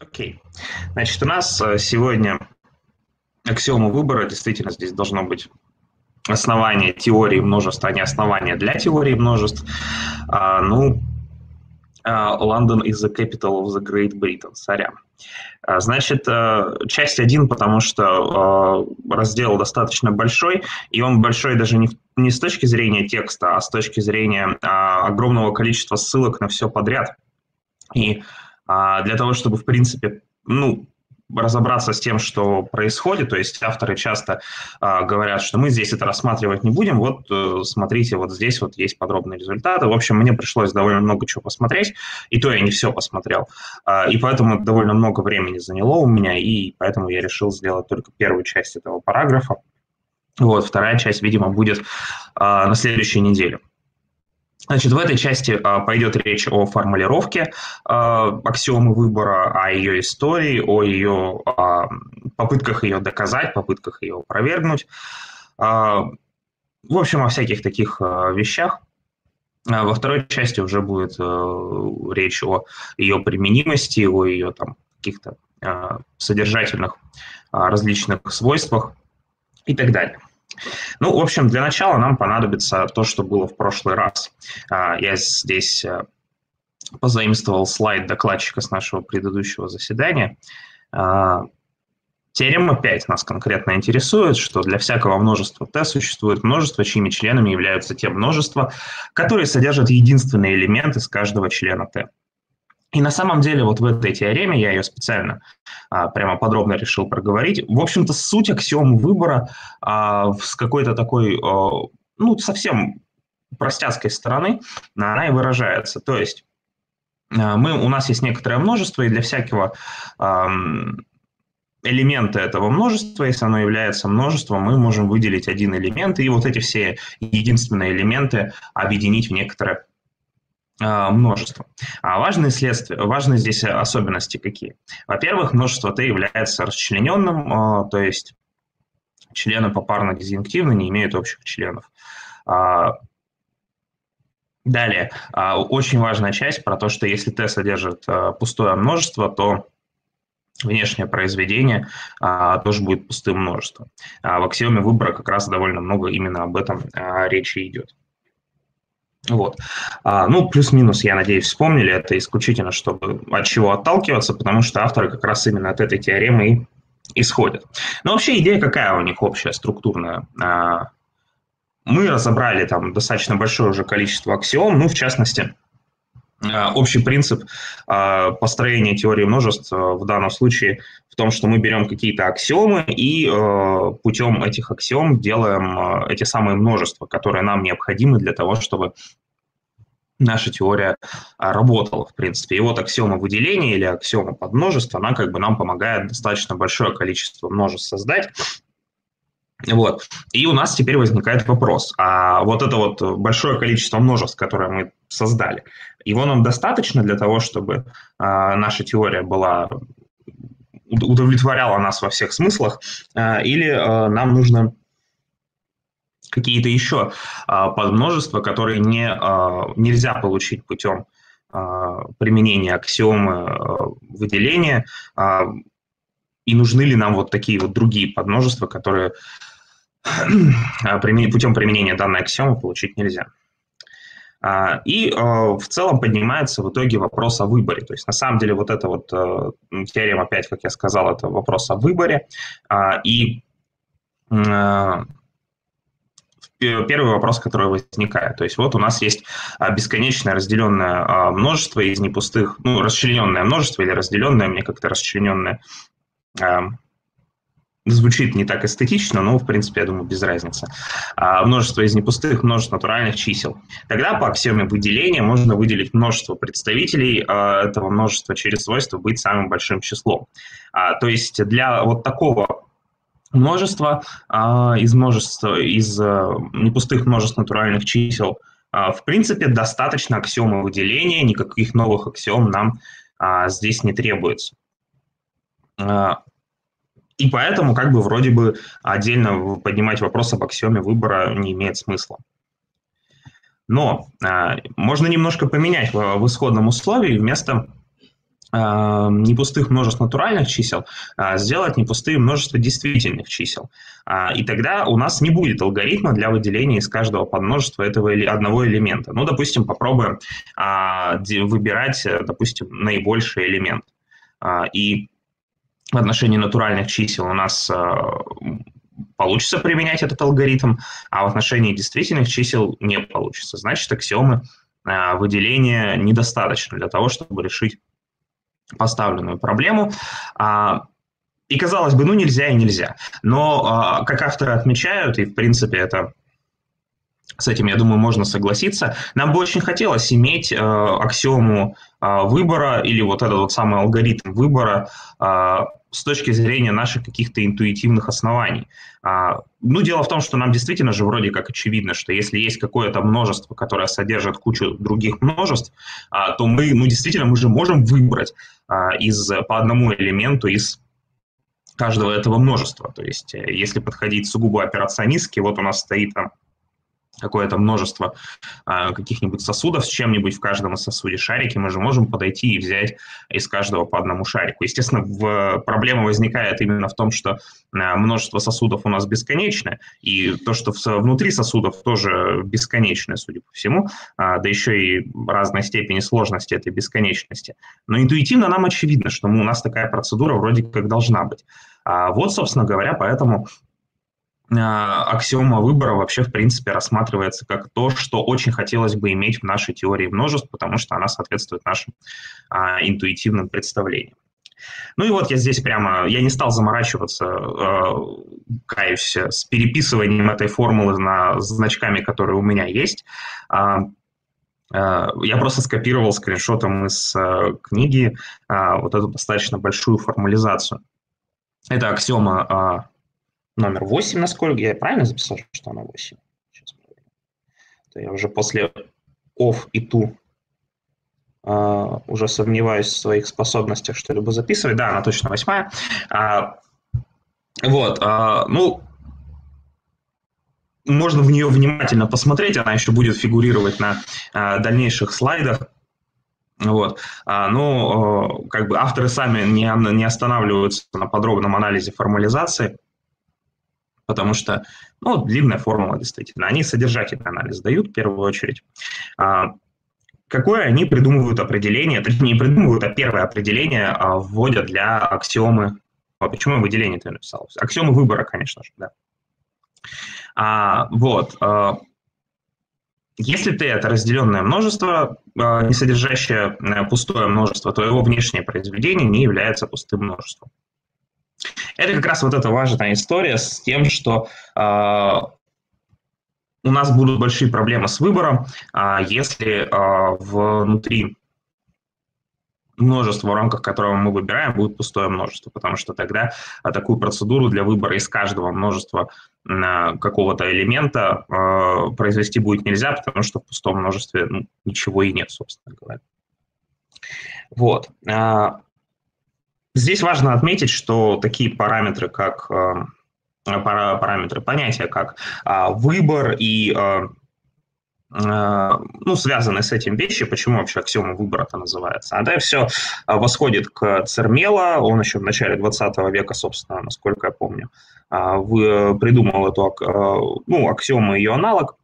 Окей. Значит, у нас э, сегодня аксиома выбора, действительно, здесь должно быть основание теории множеств, а не основание для теории множеств. А, ну, а, London is the capital of the Great Britain. Сорян. А, значит, э, часть один, потому что э, раздел достаточно большой, и он большой даже не, с точки зрения текста, а с точки зрения огромного количества ссылок на все подряд. И для того, чтобы, в принципе, ну, разобраться с тем, что происходит. То есть авторы часто э, говорят, что мы здесь это рассматривать не будем. Вот э, смотрите, вот здесь вот есть подробные результаты. В общем, мне пришлось довольно много чего посмотреть, и то я не все посмотрел. Э, и поэтому довольно много времени заняло у меня, и поэтому я решил сделать только первую часть этого параграфа. Вот, вторая часть, видимо, будет э, на следующей неделе. Значит, в этой части а, пойдет речь о формулировке а, аксиомы выбора, о ее истории, о ее а, попытках ее доказать, попытках ее опровергнуть. А, в общем, о всяких таких а, вещах. А во второй части уже будет а, речь о ее применимости, о ее там каких-то а, содержательных а, различных свойствах и так далее. Ну, в общем, для начала нам понадобится то, что было в прошлый раз. А, я здесь э, позаимствовал слайд докладчика с нашего предыдущего заседания. А, теорема 5 нас конкретно интересует, что для всякого множества t существует множество, чьими членами являются те множества, которые содержат единственный элемент из каждого члена t. И на самом деле вот в этой теореме, я ее специально а, прямо подробно решил проговорить, в общем-то суть аксиом выбора а, с какой-то такой, а, ну, совсем простяцкой стороны, она и выражается. То есть а, мы, у нас есть некоторое множество, и для всякого а, элемента этого множества, если оно является множеством, мы можем выделить один элемент, и вот эти все единственные элементы объединить в некоторое множество. А важные следствия, важные здесь особенности какие? Во-первых, множество Т является расчлененным, а, то есть члены попарно дизъюнктивны, не имеют общих членов. А, далее, очень важная часть про то, что если Т содержит пустое множество, то внешнее произведение тоже будет пустым множеством. В аксиоме выбора как раз довольно много именно об этом речи идет. Вот. А, ну, плюс-минус, я надеюсь, вспомнили это исключительно, чтобы от чего отталкиваться, потому что авторы как раз именно от этой теоремы и исходят. Но вообще идея какая у них общая, структурная? А, мы разобрали там достаточно большое уже количество аксиом, ну, в частности, общий принцип а, построения теории множеств а, в данном случае в том, что мы берем какие-то аксиомы и путем этих аксиом делаем эти самые множества, которые нам необходимы для того, чтобы наша теория работала, в принципе. И вот аксиома выделения или аксиома подмножества, она как бы нам помогает достаточно большое количество множеств создать, вот. И у нас теперь возникает вопрос, а вот это вот большое количество множеств, которое мы создали, его нам достаточно для того, чтобы а, наша теория была удовлетворяла нас во всех смыслах, а, или а, нам нужно какие-то еще подмножества, которые не, нельзя получить путем применения аксиомы выделения, и нужны ли нам вот такие вот другие подмножества, которые путем применения данной аксиомы получить нельзя. А, и а, в целом поднимается в итоге вопрос о выборе. То есть на самом деле вот эта вот теорема опять, как я сказал, это вопрос о выборе. И первый вопрос, который возникает. То есть вот у нас есть бесконечное разделенное множество из непустых, ну, расчлененное множество или разделенное, мне как-то расчлененное звучит не так эстетично, но, в принципе, я думаю, без разницы. А, множество из непустых, множество натуральных чисел. Тогда по аксиоме выделения можно выделить множество представителей а, этого множества через свойство быть самым большим числом. А, то есть для вот такого множества из множества, из непустых множеств натуральных чисел, в принципе, достаточно аксиомы выделения, никаких новых аксиом нам здесь не требуется. И поэтому как бы вроде бы отдельно поднимать вопрос об аксиоме выбора не имеет смысла. Но а, можно немножко поменять в, в исходном условии вместо не пустых множеств натуральных чисел, а сделать не пустые множества действительных чисел. А, и тогда у нас не будет алгоритма для выделения из каждого подмножества этого или одного элемента. Ну, допустим, попробуем а, выбирать, допустим, наибольший элемент. И в отношении натуральных чисел у нас получится применять этот алгоритм, а в отношении действительных чисел не получится. Значит, аксиомы выделения недостаточно для того, чтобы решить поставленную проблему. А, и казалось бы, ну нельзя и нельзя. Но, а, как авторы отмечают, и в принципе это с этим, я думаю, можно согласиться. Нам бы очень хотелось иметь э, аксиому э, выбора или вот этот вот самый алгоритм выбора э, с точки зрения наших каких-то интуитивных оснований. А, ну, дело в том, что нам действительно же вроде как очевидно, что если есть какое-то множество, которое содержит кучу других множеств, а, то мы, ну, действительно, мы же можем выбрать а, из, по одному элементу из каждого этого множества. То есть, э, если подходить сугубо операционистски, вот у нас стоит там какое-то множество э, каких-нибудь сосудов с чем-нибудь в каждом из сосуде шарики, мы же можем подойти и взять из каждого по одному шарику. Естественно, в, проблема возникает именно в том, что э, множество сосудов у нас бесконечное, и то, что в, внутри сосудов тоже бесконечное, судя по всему, э, да еще и разной степени сложности этой бесконечности. Но интуитивно нам очевидно, что мы, у нас такая процедура вроде как должна быть. А вот, собственно говоря, поэтому аксиома выбора вообще, в принципе, рассматривается как то, что очень хотелось бы иметь в нашей теории множеств, потому что она соответствует нашим а, интуитивным представлениям. Ну и вот я здесь прямо, я не стал заморачиваться, э, каюсь, с переписыванием этой формулы на значками, которые у меня есть. Э, э, я просто скопировал скриншотом из э, книги э, вот эту достаточно большую формализацию. Это аксиома номер 8, насколько я правильно записал, что она 8? Сейчас То я уже после off и to uh, уже сомневаюсь в своих способностях что-либо записывать. Да, она точно восьмая. Uh, вот, uh, ну, можно в нее внимательно посмотреть, она еще будет фигурировать на дальнейших слайдах. Вот. А, но как бы авторы сами не, не останавливаются на подробном анализе формализации потому что, ну, длинная формула действительно. Они содержательный анализ дают в первую очередь. А, какое они придумывают определение, точнее, не придумывают, а первое определение а, вводят для аксиомы. А почему я выделение ты написал? Аксиомы выбора, конечно же, да. А, вот. А, если ты это разделенное множество, а, не содержащее э, пустое множество, то его внешнее произведение не является пустым множеством. Это как раз вот эта важная история с тем, что э, у нас будут большие проблемы с выбором, э, если э, внутри множества, в рамках которого мы выбираем, будет пустое множество, потому что тогда такую процедуру для выбора из каждого множества какого-то элемента произвести будет нельзя, потому что в пустом множестве ну, ничего и нет, собственно говоря. Вот. Здесь важно отметить, что такие параметры, как э, параметры понятия, как а, выбор и э, э, ну, связаны с этим вещи, почему вообще аксиома выбора это называется. А да, все восходит к Цермела, он еще в начале 20 века, собственно, насколько я помню, придумал эту ну, аксиому ее аналог.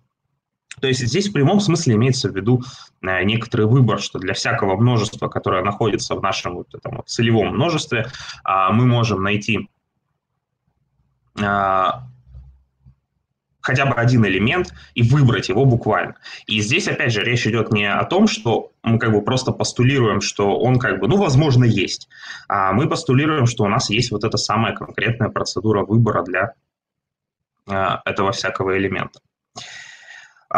То есть здесь в прямом смысле имеется в виду э, некоторый выбор, что для всякого множества, которое находится в нашем вот этом вот целевом множестве, а, мы можем найти а, хотя бы один элемент и выбрать его буквально. И здесь, опять же, речь идет не о том, что мы как бы просто постулируем, что он как бы, ну, возможно, есть. А мы постулируем, что у нас есть вот эта самая конкретная процедура выбора для а, этого всякого элемента.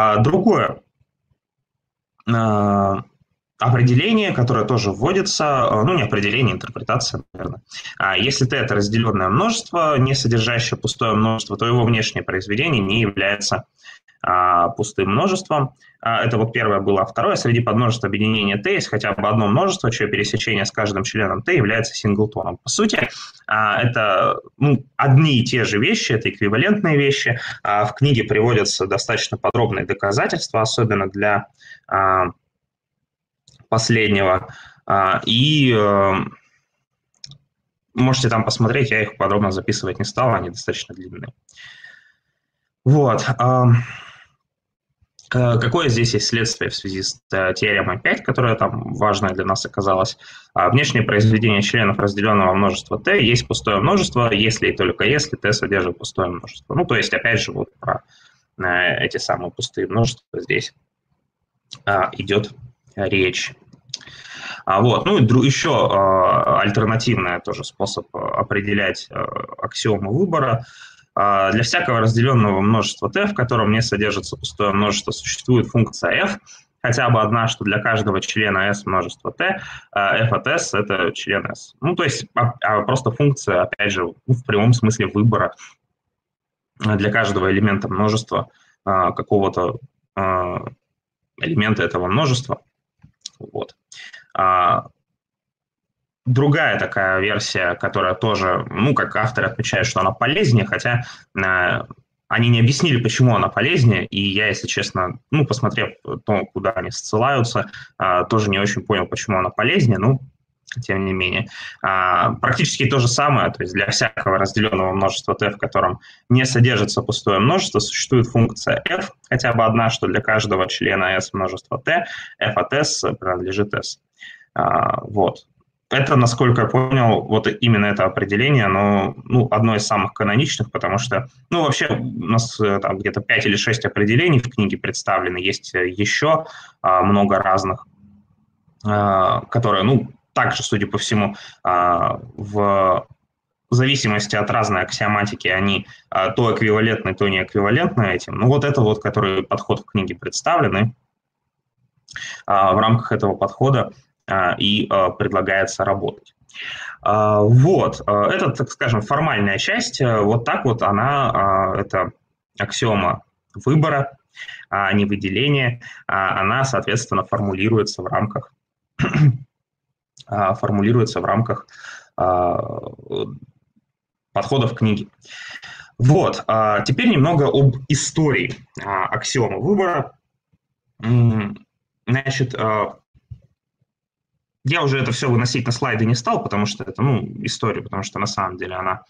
А другое а, определение, которое тоже вводится, а, ну не определение, интерпретация, наверное. Если t это разделенное множество, не содержащее пустое множество, то его внешнее произведение не является а, пустым множеством. А, это вот первое было. А второе, среди подмножеств объединения Т есть хотя бы одно множество, чье пересечение с каждым членом Т является синглтоном. По сути, а, это ну, одни и те же вещи, это эквивалентные вещи. А, в книге приводятся достаточно подробные доказательства, особенно для а, последнего И можете там посмотреть, я их подробно записывать не стал, они достаточно длинные. Вот. Э, какое здесь есть следствие в связи с э, теоремой 5, которая там важная для нас оказалась? А, внешнее произведение членов разделенного множества t есть пустое множество, если и только если t содержит пустое множество. Ну, то есть, опять же, вот про э, эти самые пустые множества здесь а, идет речь. А, вот. Ну и еще альтернативный тоже способ определять аксиому выбора – а, для всякого разделенного множества t, в котором не содержится пустое множество, существует функция f, хотя бы одна, что для каждого члена S множества t, а, f от S – это член S. Ну, то есть а, просто функция, опять же, в прямом смысле выбора для каждого элемента множества какого-то элемента этого множества. Вот. Другая такая версия, которая тоже, ну, как авторы отмечают, что она полезнее, хотя э, они не объяснили, почему она полезнее, и я, если честно, ну, посмотрев то, куда они ссылаются, э, тоже не очень понял, почему она полезнее, ну, тем не менее. А, практически то же самое, то есть для всякого разделенного множества t, в котором не содержится пустое множество, существует функция f, хотя бы одна, что для каждого члена s множества t, f от s принадлежит s. А, вот это, насколько я понял, вот именно это определение, оно ну, одно из самых каноничных, потому что, ну, вообще у нас э, там где-то 5 или 6 определений в книге представлены, есть э, еще а, много разных, а, которые, ну, также, судя по всему, а, в зависимости от разной аксиоматики, они а, то эквивалентны, то не эквивалентны этим. Ну, вот это вот, который подход в книге представлены. А, в рамках этого подхода и а, предлагается работать. А, вот, это, так скажем, формальная часть. Вот так вот она, это аксиома выбора, а не выделения, она, соответственно, формулируется в рамках формулируется в рамках подходов книги. Вот, теперь немного об истории аксиома выбора. Значит, я уже это все выносить на слайды не стал, потому что это, ну, история, потому что на самом деле она,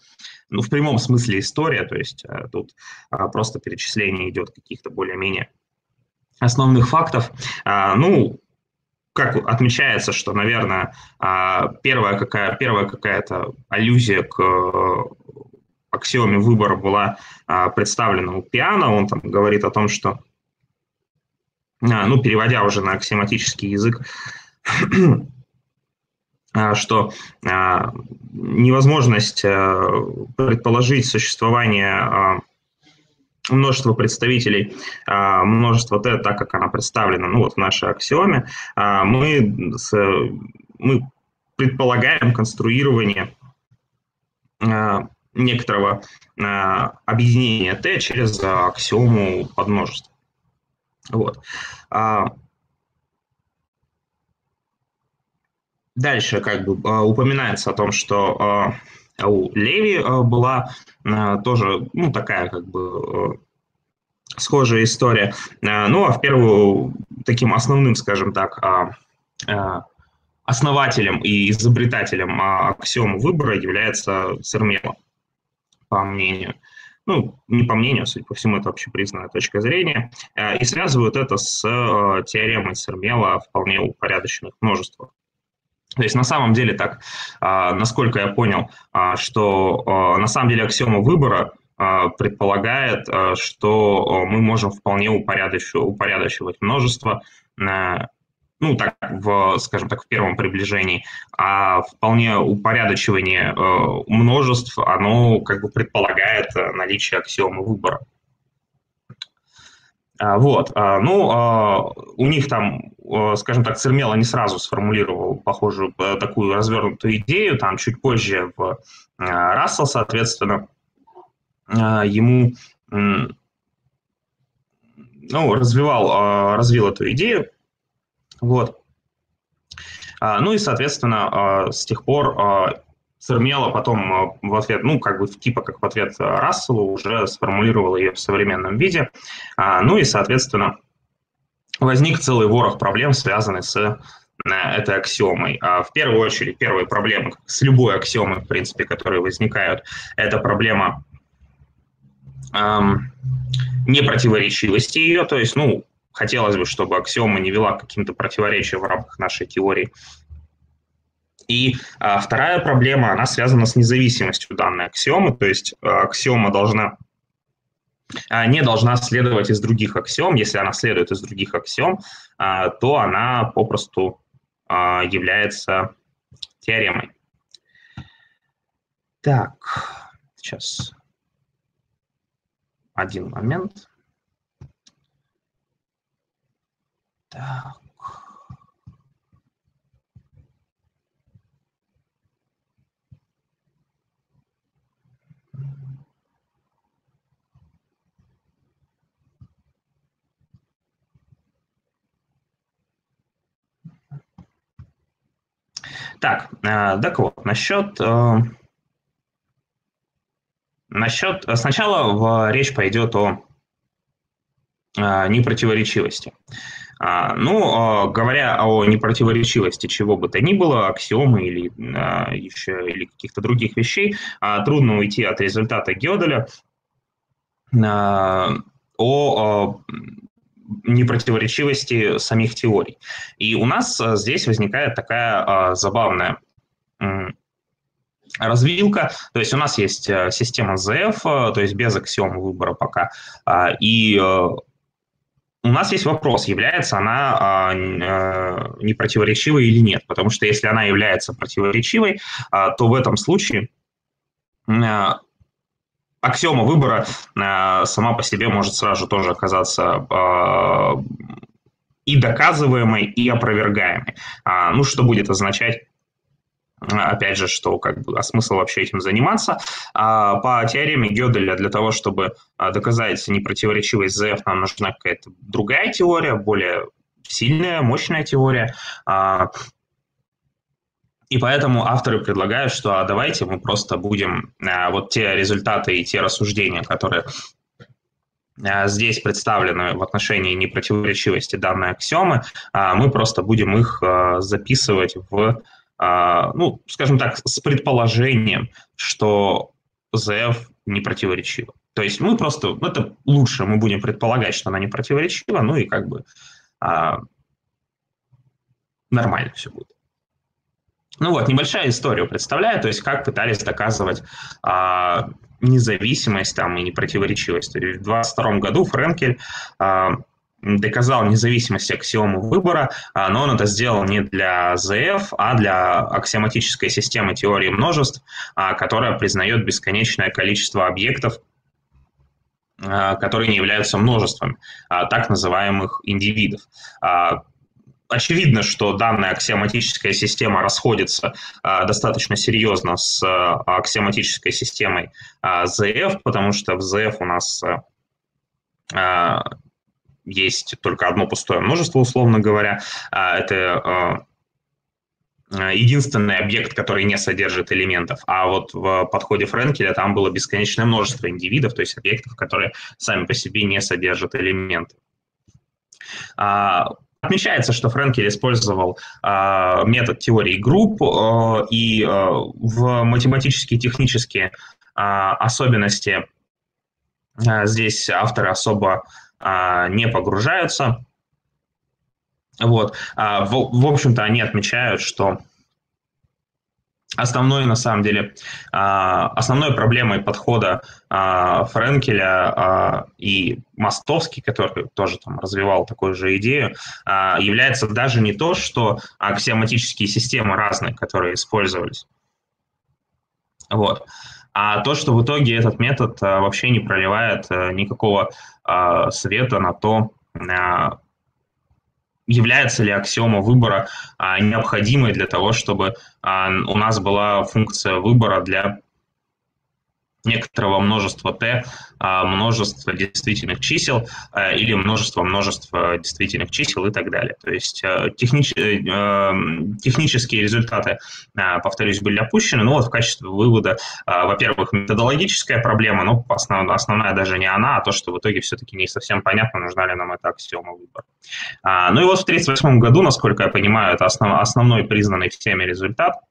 ну, в прямом смысле история, то есть э, тут э, просто перечисление идет каких-то более-менее основных фактов. А, ну, как отмечается, что, наверное, а, первая, какая, первая какая-то аллюзия к э, аксиоме выбора была а, представлена у Пиано. Он там говорит о том, что, ну, переводя уже на аксиоматический язык, что а, невозможность а, предположить существование множества представителей множества t, так как она представлена ну, вот в нашей аксиоме, мы, мы предполагаем конструирование некоторого объединения t через аксиому подмножества. Вот. Дальше как бы а, упоминается о том, что а, у Леви а, была тоже ну, такая как бы схожая история. Ну, а в первую таким основным, скажем так, основателем и изобретателем аксиомы выбора является Сермело, по мнению. Ну, не по мнению, судя по всему, это общепризнанная точка зрения. И связывают это с теоремой Сермела вполне упорядоченных множествах. То есть на самом деле так, а, насколько я понял, а, что а, на самом деле аксиома выбора предполагает, что мы можем вполне упорядочивать, множество, ну, так, в, скажем так, в первом приближении, а вполне упорядочивание множеств, оно как бы предполагает наличие аксиомы выбора. Вот, ну, у них там скажем так, Цермела не сразу сформулировал похожую э, такую развернутую идею, там чуть позже в Рассел, соответственно, ему ну, развивал, развил эту идею, вот. Ну и, соответственно, с тех пор Цермела потом в ответ, ну, как бы типа как в ответ Расселу уже сформулировал ее в современном виде. Ну и, соответственно, возник целый ворох проблем, связанный с этой аксиомой. А в первую очередь, первая проблема с любой аксиомой, в принципе, которые возникают, это проблема эм, непротиворечивости ее, то есть, ну, хотелось бы, чтобы аксиома не вела к каким-то противоречиям в рамках нашей теории. И а, вторая проблема, она связана с независимостью данной аксиомы, то есть а, аксиома должна а, не должна следовать из других аксиом. Если она следует из других аксиом, а, то она попросту а, является теоремой. Так, сейчас один момент. Так. Так, э, так вот, насчет, э, насчет... Сначала в, речь пойдет о э, непротиворечивости. А, ну, говоря о непротиворечивости чего бы то ни было, аксиомы или еще или каких-то других вещей, трудно уйти от результата Гёделя о непротиворечивости самих теорий. И у нас э, здесь возникает такая а, забавная развилка. То есть у нас есть э, система ZF, э, то есть без аксиом выбора пока. А, и у нас есть вопрос, является она а, непротиворечивой или нет. Потому что если она является противоречивой, то в этом случае аксиома выбора э, сама по себе может сразу тоже оказаться э, и доказываемой, и опровергаемой. А, ну, что будет означать опять же, что как бы, а смысл вообще этим заниматься. А, по теореме Гёделя для того, чтобы доказать непротиворечивость ZF, нам нужна какая-то другая теория, более сильная, мощная теория. И поэтому авторы предлагают, что а давайте мы просто будем а, вот те результаты и те рассуждения, которые а, здесь представлены в отношении непротиворечивости данной аксиомы, а, мы просто будем их а, записывать в, а, ну, скажем так, с предположением, что ZF не противоречива. То есть мы просто, ну, это лучше, мы будем предполагать, что она не противоречива, ну и как бы а, нормально все будет. Ну вот, небольшая история представляю, то есть как пытались доказывать а, независимость там, и непротиворечивость. В 22 году Френкель а, доказал независимость аксиомы выбора, а, но он это сделал не для ZF, а для аксиоматической системы теории множеств, а, которая признает бесконечное количество объектов, а, которые не являются множествами, а, так называемых индивидов. Очевидно, что данная аксиоматическая система расходится а, достаточно серьезно с а, аксиоматической системой а, ZF, потому что в ZF у нас а, есть только одно пустое множество, условно говоря. А, это а, единственный объект, который не содержит элементов. А вот в подходе Френкеля там было бесконечное множество индивидов, то есть объектов, которые сами по себе не содержат элементы. Отмечается, что Френкель использовал э, метод теории групп, э, и э, в математические и технические э, особенности э, здесь авторы особо э, не погружаются. Вот. В, в общем-то, они отмечают, что Основной, на самом деле, а, основной проблемой подхода а, Френкеля а, и Мостовский, который тоже там развивал такую же идею, является даже не то, что аксиоматические системы разные, которые использовались, вот, а то, что в итоге этот метод вообще не проливает никакого света на то, является ли аксиома выбора а, необходимой для того, чтобы а, у нас была функция выбора для некоторого множества t а, множество действительных чисел а, или множество множества действительных чисел и так далее. То есть а, технич, технические результаты, повторюсь, были опущены, но вот в качестве вывода, во-первых, методологическая проблема, но основная, основная даже не она, а то, что в итоге все-таки не совсем понятно, нужна ли нам эта аксиома выбора. Ну и вот в 1938 году, насколько я понимаю, это основ, основной признанный всеми результат –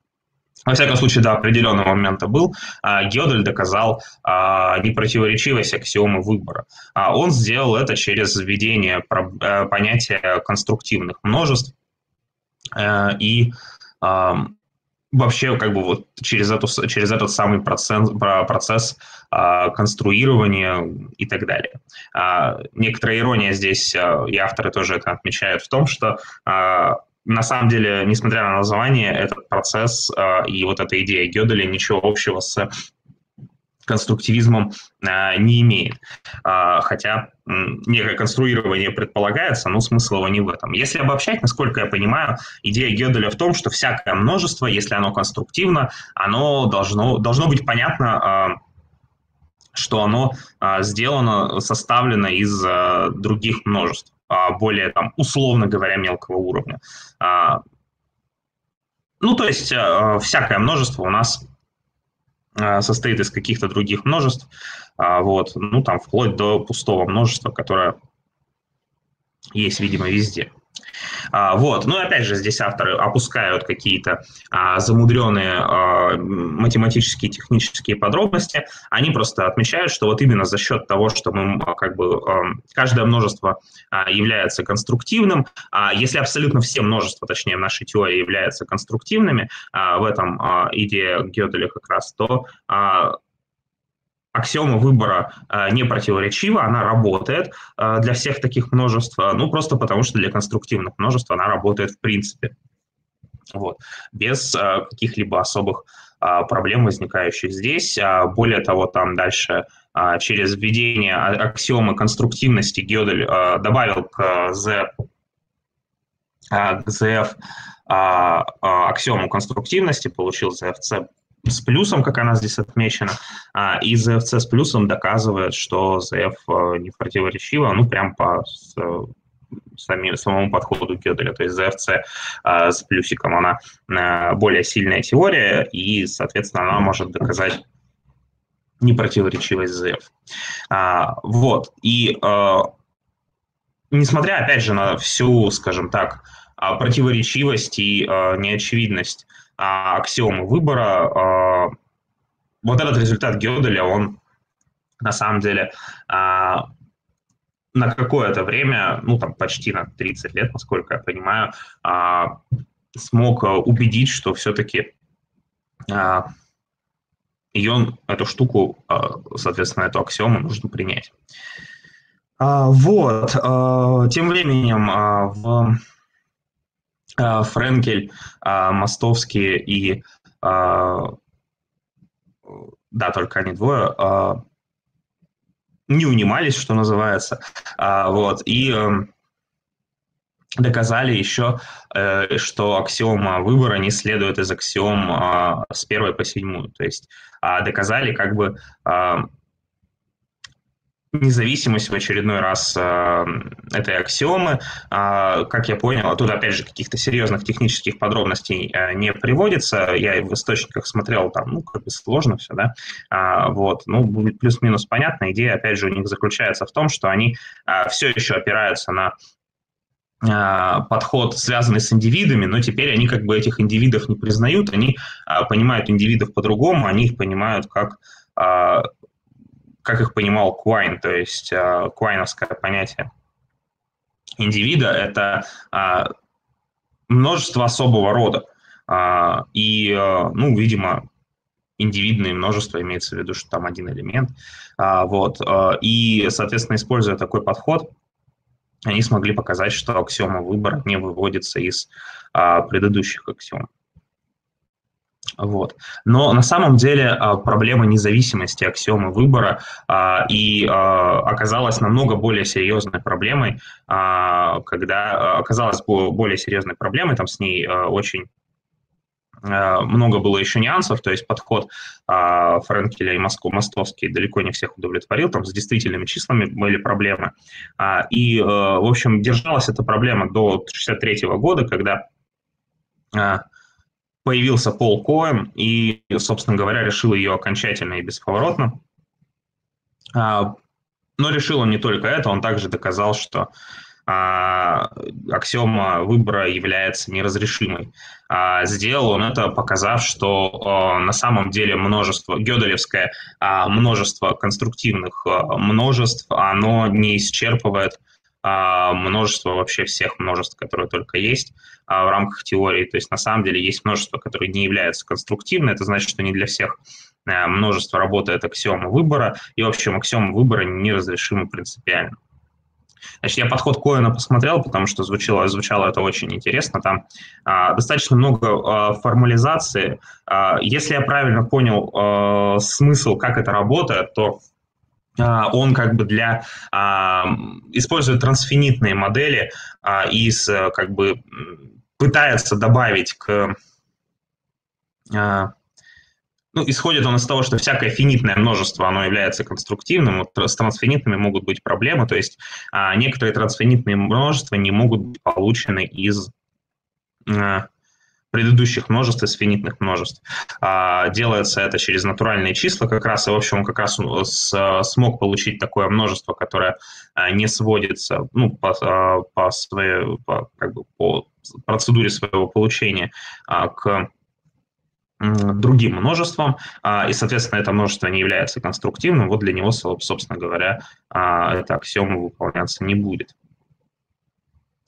во всяком случае, до определенного момента был, а, Гёдель доказал а, непротиворечивость аксиомы выбора. А он сделал это через введение э, понятия конструктивных множеств э, и вообще как бы вот через, эту, через этот самый процесс, процесс конструирования и так далее. Некоторая ирония здесь, и авторы тоже это отмечают, в том, что на самом деле, несмотря на название, этот процесс э, и вот эта идея Гёделя ничего общего с конструктивизмом э, не имеет. Э, хотя э, некое конструирование предполагается, но смысл его не в этом. Если обобщать, насколько я понимаю, идея Гёделя в том, что всякое множество, если оно конструктивно, оно должно, должно быть понятно, э, что оно э, сделано, составлено из э, других множеств. А, более, там, условно говоря, мелкого уровня. А, ну, то есть а, всякое множество у нас состоит из каких-то других множеств, вот, ну, там, вплоть до пустого множества, которое есть, видимо, везде. А, вот. Ну, опять же, здесь авторы опускают какие-то а, замудренные а, математические, технические подробности. Они просто отмечают, что вот именно за счет того, что мы как бы каждое множество является конструктивным, если абсолютно все множества, точнее, в нашей теории являются конструктивными, в этом идея Гёделя как раз, то аксиома выбора э, не противоречива, она работает э, для всех таких множеств, э, ну, просто потому что для конструктивных множеств она работает в принципе. Вот, без каких-либо особых проблем, возникающих здесь. Более того, там дальше через введение а, аксиомы конструктивности Гёдель добавил к Z, к ZF аксиому конструктивности, получил ZFC с плюсом, как она здесь отмечена, а, и ZFC с плюсом доказывает, что ZF э, не противоречиво, ну, прям по сами, самому подходу Гёделя, то есть ZFC а, с плюсиком, она а, более сильная теория, и, соответственно, она может доказать непротиворечивость ZF. А, вот, и несмотря, опять же, на всю, скажем так, противоречивость и неочевидность а, аксиомы выбора, а, вот этот результат Гёделя, он на самом деле а, на какое-то время, ну там почти на 30 лет, насколько я понимаю, смог убедить, что все-таки ее, эту штуку, соответственно, эту аксиому нужно принять. Вот. Тем временем в а, Френкель, а, Мостовский и а, да, только они двое, не унимались, что называется, вот, и эм, доказали еще, э, что аксиома выбора не следует из аксиом с первой по седьмую, то есть доказали как бы независимость в очередной раз э, этой аксиомы. Э, как я понял, тут опять же каких-то серьезных технических подробностей э, не приводится. Я в источниках смотрел, там, ну, как бы сложно все, да. Э, вот, ну, плюс-минус понятно. Идея, опять же, у них заключается в том, что они э, все еще опираются на э, подход, связанный с индивидами, но теперь они как бы этих индивидов не признают, они а, понимают индивидов по-другому, они их понимают как а, как их понимал Куайн, то есть э, куайновское понятие индивида – это э, множество особого рода. Э, и, ну, видимо, индивидные множества имеется в виду, что там один элемент. А, вот. И, соответственно, используя такой подход, они смогли показать, что аксиома выбора не выводится из а, предыдущих аксиом. Вот. Но на самом деле а, проблема независимости аксиомы выбора а, и а, оказалась намного более серьезной проблемой, когда оказалась более серьезной проблемой, там с ней очень много было еще нюансов, то есть подход а, Френкеля и Москву, мостовский далеко не всех удовлетворил, там с действительными числами были проблемы. А, и, э, в общем, держалась эта проблема до 1963 года, когда а, появился Пол Коэн и, собственно говоря, решил ее окончательно и бесповоротно. Но решил он не только это, он также доказал, что а, аксиома выбора является неразрешимой. А, сделал он это, показав, что а, на самом деле множество, гёделевское множество конструктивных множеств, оно не исчерпывает множество вообще всех множеств, которые только есть в рамках теории. То есть на самом деле есть множество, которые не являются конструктивными. Это значит, что не для всех множество работает аксиома выбора, и, в общем, аксиома выбора неразрешима принципиально. Значит, я подход Коина посмотрел, потому что звучало, звучало это очень интересно. Там а, достаточно много а, формализации. А, если я правильно понял а, смысл, как это работает, то а, он как бы для а, использует трансфинитные модели а, и с, как бы пытается добавить к а, ну, исходит он из того, что всякое финитное множество, оно является конструктивным, вот с трансфинитными могут быть проблемы, то есть а, некоторые трансфинитные множества не могут быть получены из а, предыдущих множеств, из финитных множеств. А, делается это через натуральные числа как раз, и, в общем, он как раз с, смог получить такое множество, которое а, не сводится, ну, по, а, по, своей, по, как бы, по процедуре своего получения а, к другим множеством, а, и, соответственно, это множество не является конструктивным, вот для него, собственно говоря, а, эта аксиома выполняться не будет.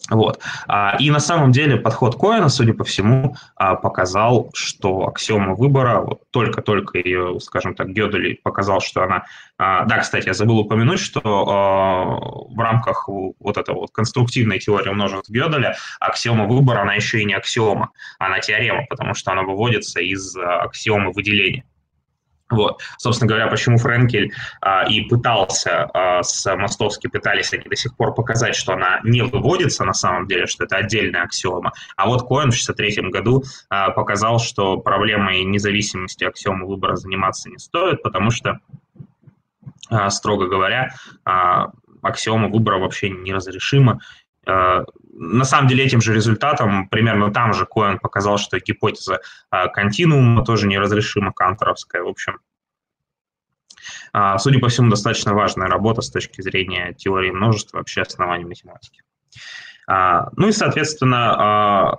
Вот. А, и на самом деле подход Коэна, судя по всему, а, показал, что аксиома выбора, вот только-только ее, скажем так, Гёдель показал, что она... А, да, кстати, я забыл упомянуть, что в рамках вот этой вот конструктивной теории множеств Гёделя аксиома выбора, она еще и не аксиома, она теорема, потому что она выводится из аксиомы выделения. Вот, собственно говоря, почему Френкель а, и пытался а, с Мостовски, пытались они до сих пор показать, что она не выводится на самом деле, что это отдельная аксиома. А вот Коэн в 1963 году а, показал, что проблемой независимости аксиомы выбора заниматься не стоит, потому что, а, строго говоря, а, аксиома выбора вообще неразрешима, на самом деле этим же результатом, примерно там же Коэн показал, что гипотеза а, континуума тоже неразрешима канторовская. В общем, а, судя по всему, достаточно важная работа с точки зрения теории множества, вообще оснований математики. Ну и, соответственно,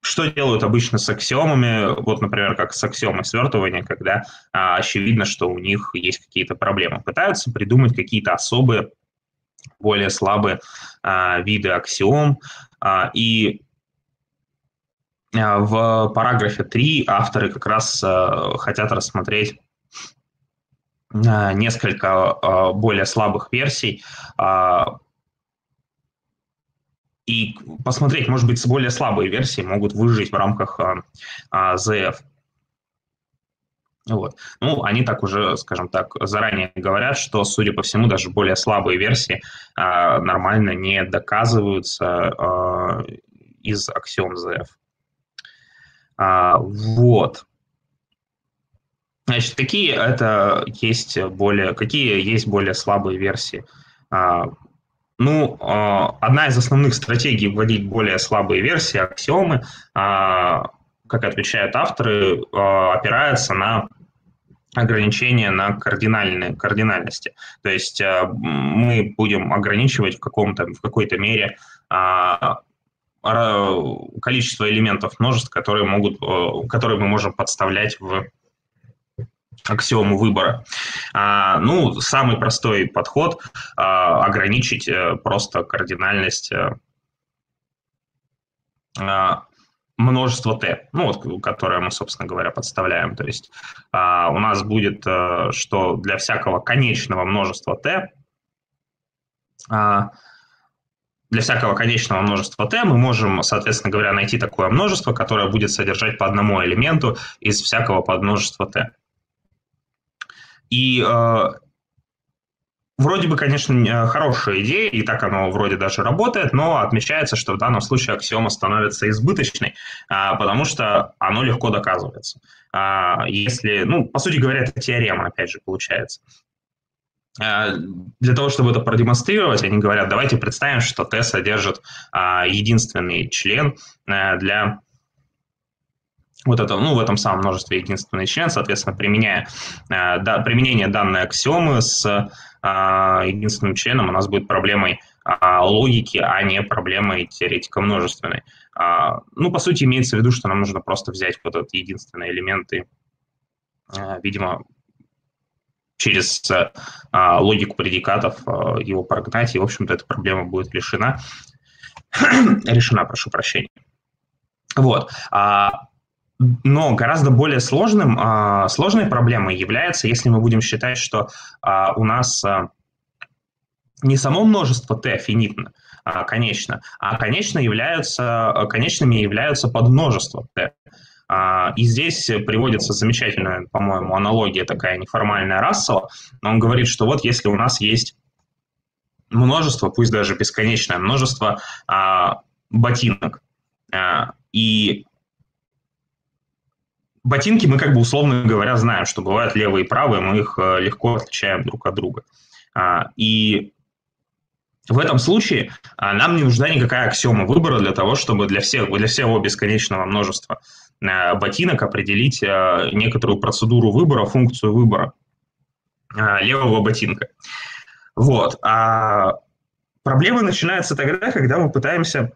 что делают обычно с аксиомами, вот, например, как с аксиомой свертывания, когда очевидно, что у них есть какие-то проблемы. Пытаются придумать какие-то особые более слабые а, виды аксиом. А, и а, в параграфе 3 авторы как раз а, хотят рассмотреть а, несколько а, более слабых версий а, и посмотреть, может быть, более слабые версии могут выжить в рамках а, а, ZF. Вот. Ну, они так уже, скажем так, заранее говорят, что, судя по всему, даже более слабые версии э, нормально не доказываются э, из аксиом ZF. А, вот. Значит, какие это есть более, какие есть более слабые версии? А, ну, а, одна из основных стратегий вводить более слабые версии, аксиомы, а, как отвечают авторы, опирается на ограничения на кардинальные, кардинальности. То есть э, мы будем ограничивать в, каком-то, в какой-то мере а, количество элементов множеств, которые, могут, э, которые мы можем подставлять в аксиому выбора. А, ну, самый простой подход а, ограничить э, просто кардинальность множество t, ну вот, которое мы, собственно говоря, подставляем. То есть а, у нас будет, а, что для всякого конечного множества t, а, для всякого конечного множества t мы можем, соответственно говоря, найти такое множество, которое будет содержать по одному элементу из всякого подмножества t. И Вроде бы, конечно, хорошая идея, и так оно вроде даже работает, но отмечается, что в данном случае аксиома становится избыточной, а, потому что оно легко доказывается. А, если, ну, по сути говоря, это теорема, опять же, получается. А, для того, чтобы это продемонстрировать, они говорят, давайте представим, что Т содержит единственный член э, для вот это, ну, в этом самом множестве единственный член, соответственно, применяя, э, да, применение данной аксиомы с а, единственным членом у нас будет проблемой а, логики, а не проблемой теоретика множественной. А, ну, по сути, имеется в виду, что нам нужно просто взять вот этот единственный элемент и, видимо, через логику предикатов его прогнать, и, в общем-то, эта проблема будет решена. решена, прошу прощения. Вот. Но гораздо более сложным, а, сложной проблемой является, если мы будем считать, что а, у нас а, не само множество t финитно, конечно, а конечно являются, конечными являются подмножества t. И здесь приводится замечательная, по-моему, аналогия такая неформальная Рассела. Он говорит, что вот если у нас есть множество, пусть даже бесконечное множество ботинок, и ботинки мы как бы условно говоря знаем, что бывают левые и правые, мы их э, легко отличаем друг от друга. А, и в этом случае а, нам не нужна никакая аксиома выбора для того, чтобы для, всех, для всего бесконечного множества э, ботинок определить э, некоторую процедуру выбора, функцию выбора левого ботинка. Вот. А проблема начинается тогда, когда мы пытаемся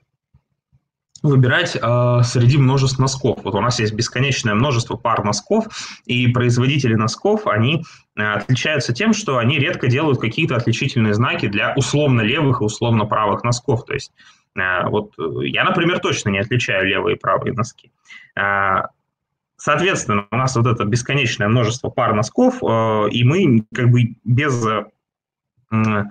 выбирать э, среди множеств носков. Вот у нас есть бесконечное множество пар носков, и производители носков, они э, отличаются тем, что они редко делают какие-то отличительные знаки для условно левых и условно правых носков. То есть э, вот я, например, точно не отличаю левые и правые носки. Э, соответственно, у нас вот это бесконечное множество пар носков, э, и мы как бы без... Э,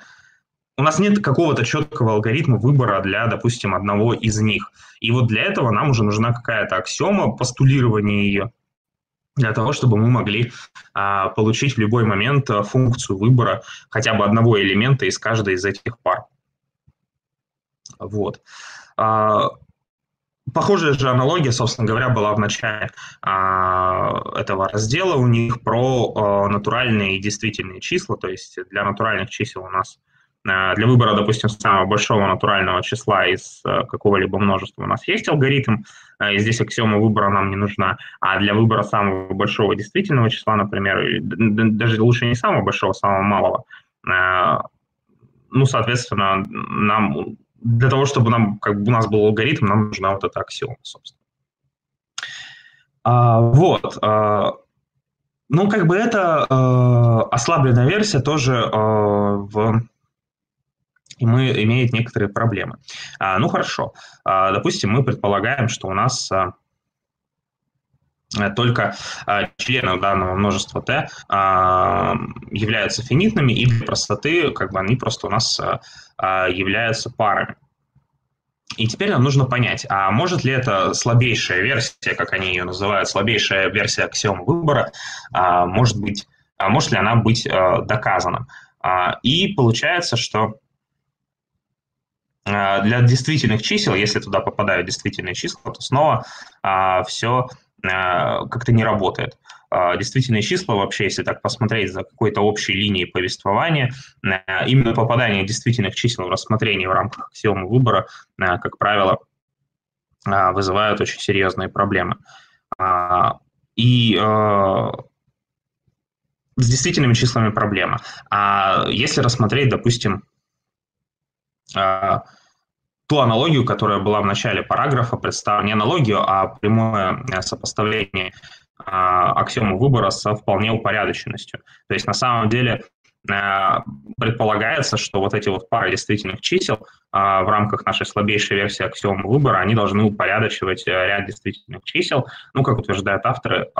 у нас нет какого-то четкого алгоритма выбора для, допустим, одного из них. И вот для этого нам уже нужна какая-то аксиома, постулирование ее, для того, чтобы мы могли а, получить в любой момент а, функцию выбора хотя бы одного элемента из каждой из этих пар. Вот. А, Похожая же аналогия, собственно говоря, была в начале а, этого раздела у них про а, натуральные и действительные числа. То есть для натуральных чисел у нас для выбора, допустим, самого большого натурального числа из э, какого-либо множества у нас есть алгоритм, э, и здесь аксиома выбора нам не нужна. А для выбора самого большого действительного числа, например, даже лучше не самого большого, самого малого, ну, соответственно, нам для того, чтобы нам, как бы у нас был алгоритм, нам нужна вот эта аксиома, собственно. А, вот. А, ну, как бы это э, ослабленная версия тоже э, в и мы, имеет некоторые проблемы. А, ну хорошо, а, допустим, мы предполагаем, что у нас а, только а, члены данного множества t а, являются финитными, и для простоты как бы они просто у нас а, являются парами. И теперь нам нужно понять, а может ли это слабейшая версия, как они ее называют, слабейшая версия аксиомы выбора, может быть, может ли она быть а, доказана? И получается, что для действительных чисел, если туда попадают действительные числа, то снова а, все а, как-то не работает. А, действительные числа вообще, если так посмотреть за какой-то общей линией повествования, а, именно попадание действительных чисел в рассмотрение в рамках аксиомы выбора, а, как правило, а, вызывают очень серьезные проблемы. А, и а, с действительными числами проблема. А если рассмотреть, допустим, а, ту аналогию, которая была в начале параграфа, представлена не аналогию, а прямое э, сопоставление а, аксиомы выбора со вполне упорядоченностью. То есть на самом деле э, предполагается, что вот эти вот пары действительных чисел а, в рамках нашей слабейшей версии аксиомы выбора, они должны упорядочивать э, ряд действительных чисел. Ну, как утверждают авторы,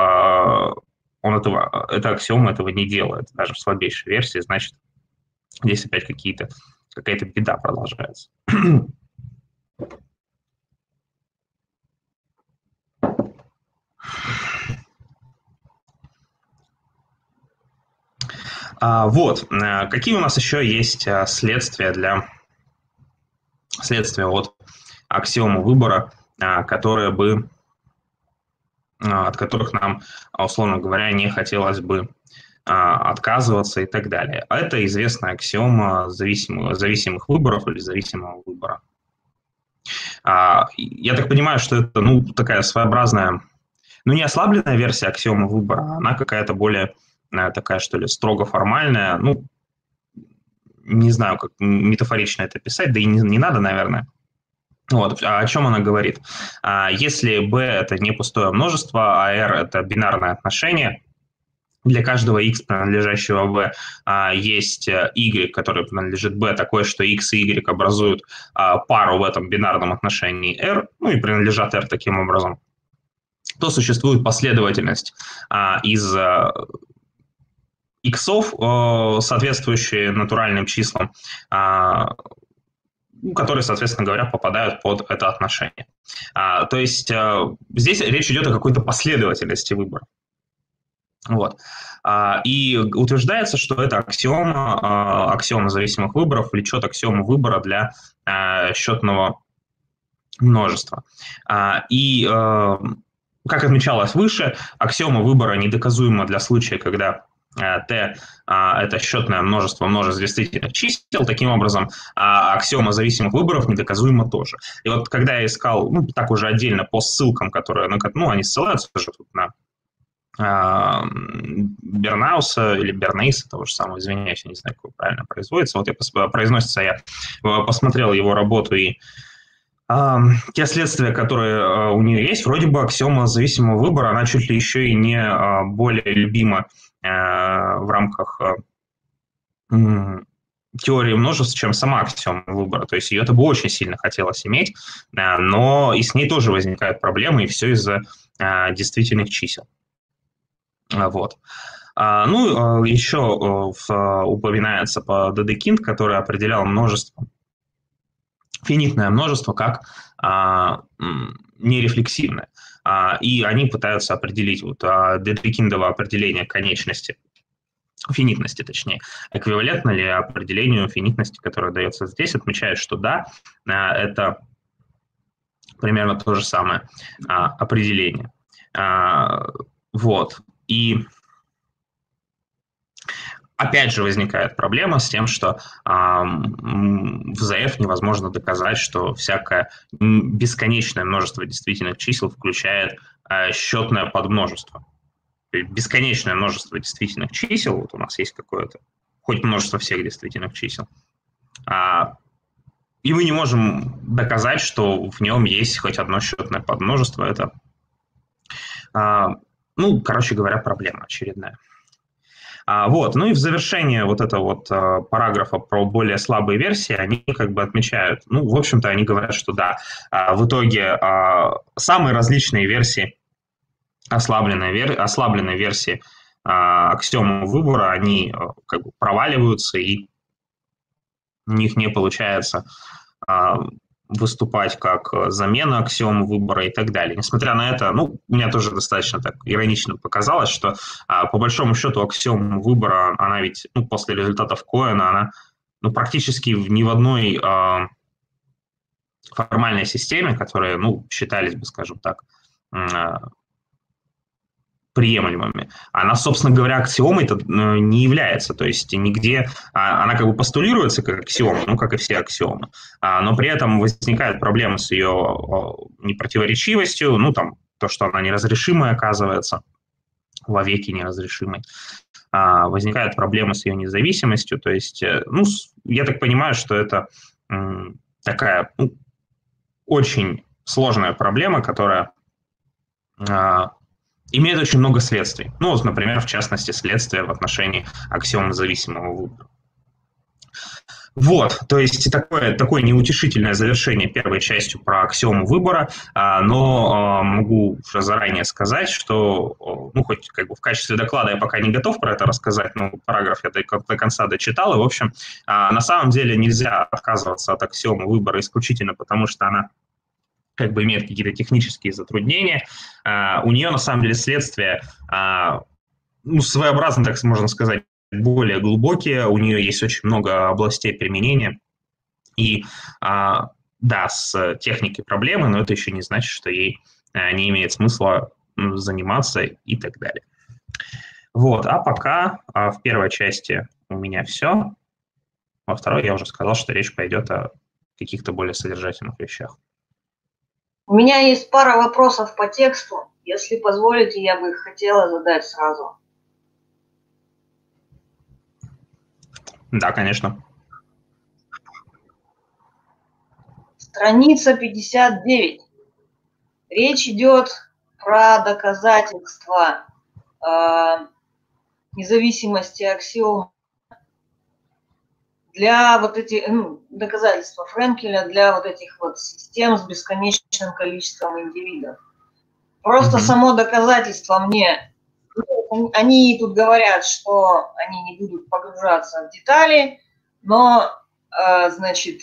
он этого, эта аксиома этого не делает, даже в слабейшей версии, значит, здесь опять какие-то какая-то беда продолжается. Вот, какие у нас еще есть следствия для следствия от аксиомы выбора, которые бы от которых нам, условно говоря, не хотелось бы отказываться и так далее. Это известная аксиома зависимых, зависимых выборов или зависимого выбора. Я так понимаю, что это ну, такая своеобразная, ну не ослабленная версия аксиомы выбора, а она какая-то более э, такая, что ли, строго формальная. Ну, не знаю, как метафорично это писать, да и не, не надо, наверное. Вот, а о чем она говорит? А, если b – это не пустое множество, а r – это бинарное отношение, для каждого x, принадлежащего v, а, есть э, y, который принадлежит b, такое, что x и y образуют а, пару в этом бинарном отношении r, ну и принадлежат r таким образом, то существует последовательность из э, иксов, соответствующие натуральным числам, ну, которые, соответственно говоря, попадают под это отношение. А, то есть а, здесь речь идет о какой-то последовательности выбора. Вот. А, и утверждается, что это аксиома, а, аксиома зависимых выборов влечет аксиому выбора для а, счетного множества. А, и, а, как отмечалось выше, аксиома выбора недоказуема для случая, когда Э, t а, – это счетное множество множеств действительных чисел. Таким образом, а, аксиома зависимых выборов недоказуема тоже. И вот когда я искал, ну, так уже отдельно по ссылкам, которые, ну, они ссылаются же тут на а, Бернауса или Бернейса, того же самого, извиняюсь, я не знаю, как правильно производится. Вот я произносится, я посмотрел его работу и те следствия, которые у нее есть, вроде бы аксиома зависимого выбора, она чуть ли еще и не более любима Э, в рамках э, теории множеств, чем сама аксиома выбора. То есть ее-то бы очень сильно хотелось иметь, э, но и с ней тоже возникают проблемы, и все из-за действительных чисел. Вот. Ну, еще упоминается по Дедекинд, который определял множество, финитное множество как нерефлексивное. А, и они пытаются определить вот а, Дедрикиндово определение конечности, финитности точнее, эквивалентно ли определению финитности, которое дается здесь, отмечают, что да, а, это примерно то же самое определение. Вот. И опять же возникает проблема с тем, что э, в ЗФ невозможно доказать, что всякое бесконечное множество действительных чисел включает э, счетное подмножество. Бесконечное множество действительных чисел, вот у нас есть какое-то, хоть множество всех действительных чисел, а, и мы не можем доказать, что в нем есть хоть одно счетное подмножество. Это, а, ну, короче говоря, проблема очередная. А, вот. Ну и в завершение вот этого вот а, параграфа про более слабые версии они как бы отмечают, ну, в общем-то, они говорят, что да, а, в итоге самые различные версии, ослабленные, вер... ослабленные версии аксиома выбора, они как бы проваливаются, и у них не получается выступать как э, замена аксиом выбора и так далее. Несмотря на это, ну, мне тоже достаточно так иронично показалось, что а, по большому счету аксиом выбора, она ведь, ну, после результатов Коэна, она, ну, практически ни в одной а, формальной системе, которые, ну, считались бы, скажем так, а, приемлемыми. Она, собственно говоря, аксиомой это э, не является, то есть нигде а, она как бы постулируется как аксиома, ну, как и все аксиомы, а, но при этом возникают проблемы с ее непротиворечивостью, ну, там, то, что она неразрешимая оказывается, вовеки неразрешимой. А, возникают проблемы с ее независимостью, то есть, э, ну, я так понимаю, что это такая ну, очень сложная проблема, которая имеет очень много следствий. Ну, вот, например, в частности, следствие в отношении аксиома зависимого выбора. Вот, то есть такое, такое неутешительное завершение первой частью про аксиому выбора, а, но а, могу уже заранее сказать, что, ну, хоть как бы в качестве доклада я пока не готов про это рассказать, но параграф я до, до конца дочитал, и, в общем, а, на самом деле нельзя отказываться от аксиома выбора исключительно потому, что она как бы имеет какие-то технические затруднения. Uh, у нее, на самом деле, следствие, uh, ну, своеобразно, так можно сказать, более глубокие, у нее есть очень много областей применения. И а, да, с техникой проблемы, но это еще не значит, что ей а, не имеет смысла заниматься и так далее. Вот, а пока а, в первой части у меня все. Во второй я уже сказал, что речь пойдет о каких-то более содержательных вещах. У меня есть пара вопросов по тексту. Если позволите, я бы их хотела задать сразу. Да, конечно. Страница 59. Речь идет про доказательства э, независимости аксиом для вот этих ну, доказательства Френкеля для вот этих вот систем с бесконечным количеством индивидов. Просто mm-hmm. само доказательство мне, ну, они тут говорят, что они не будут погружаться в детали, но, э, значит,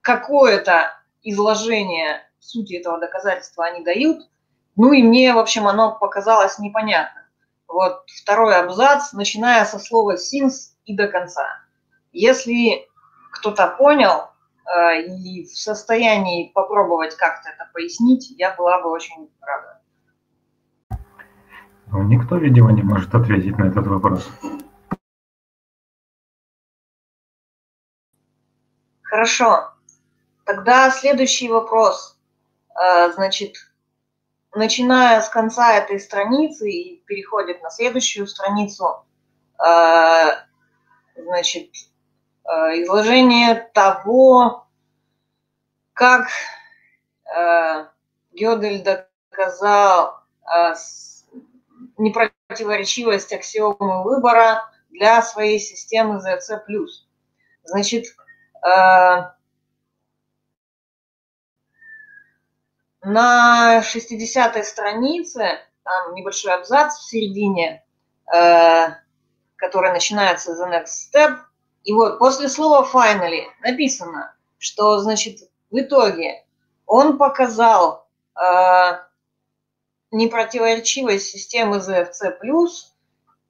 какое-то изложение сути этого доказательства они дают, ну и мне, в общем, оно показалось непонятно. Вот второй абзац, начиная со слова «синс» и до конца. Если кто-то понял э, и в состоянии попробовать как-то это пояснить, я была бы очень рада. Ну, никто, видимо, не может ответить на этот вопрос. Хорошо. Тогда следующий вопрос. Э, значит, начиная с конца этой страницы и переходит на следующую страницу, э, значит, э, изложение того, как Гёдель доказал непротиворечивость аксиомы выбора для своей системы ZC+. Значит, на 60-й странице, там небольшой абзац в середине, э, который начинается the next step, и вот после слова finally написано, что, значит, в итоге он показал э, непротиворечивость системы ZFC+,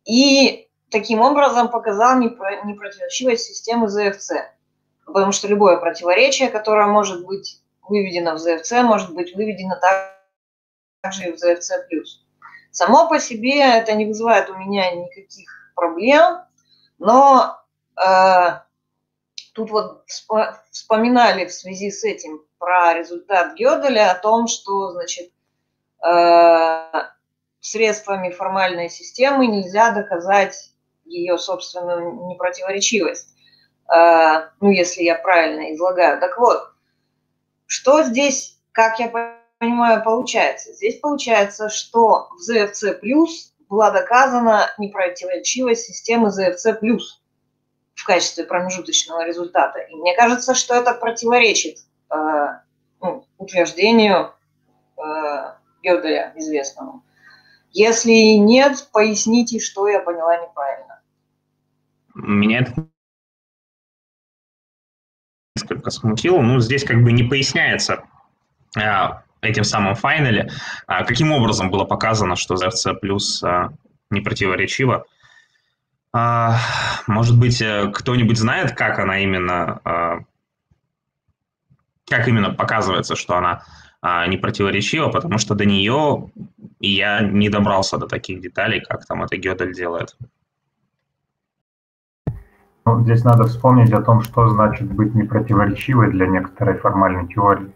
и таким образом показал непротиворечивость системы ZFC. Потому что любое противоречие, которое может быть выведено в ZFC, может быть выведено также и в ZFC+. Само по себе это не вызывает у меня никаких проблем, но э, тут вот вспоминали в связи с этим про результат Гёделя о том, что, значит, э, средствами формальной системы нельзя доказать ее собственную непротиворечивость. Э, ну, если я правильно излагаю. Так вот, что здесь, как я понимаю, получается? Здесь получается, что в ZFC+, была доказана непротиворечивость системы ZFC+, в качестве промежуточного результата. И мне кажется, что это противоречит э, ну, утверждению э, Гёделя известному. Если нет, поясните, что я поняла неправильно. Меня это несколько смутило. Ну, здесь как бы не поясняется а, этим самым файнале, а, каким образом было показано, что ZFC плюс а, не противоречиво. Может быть, э, кто-нибудь знает, как она именно, как именно показывается, что она не противоречива, потому что до нее я не добрался до таких деталей, как там это Гёдель делает. Ну, здесь надо вспомнить о том, что значит быть непротиворечивой для некоторой формальной теории.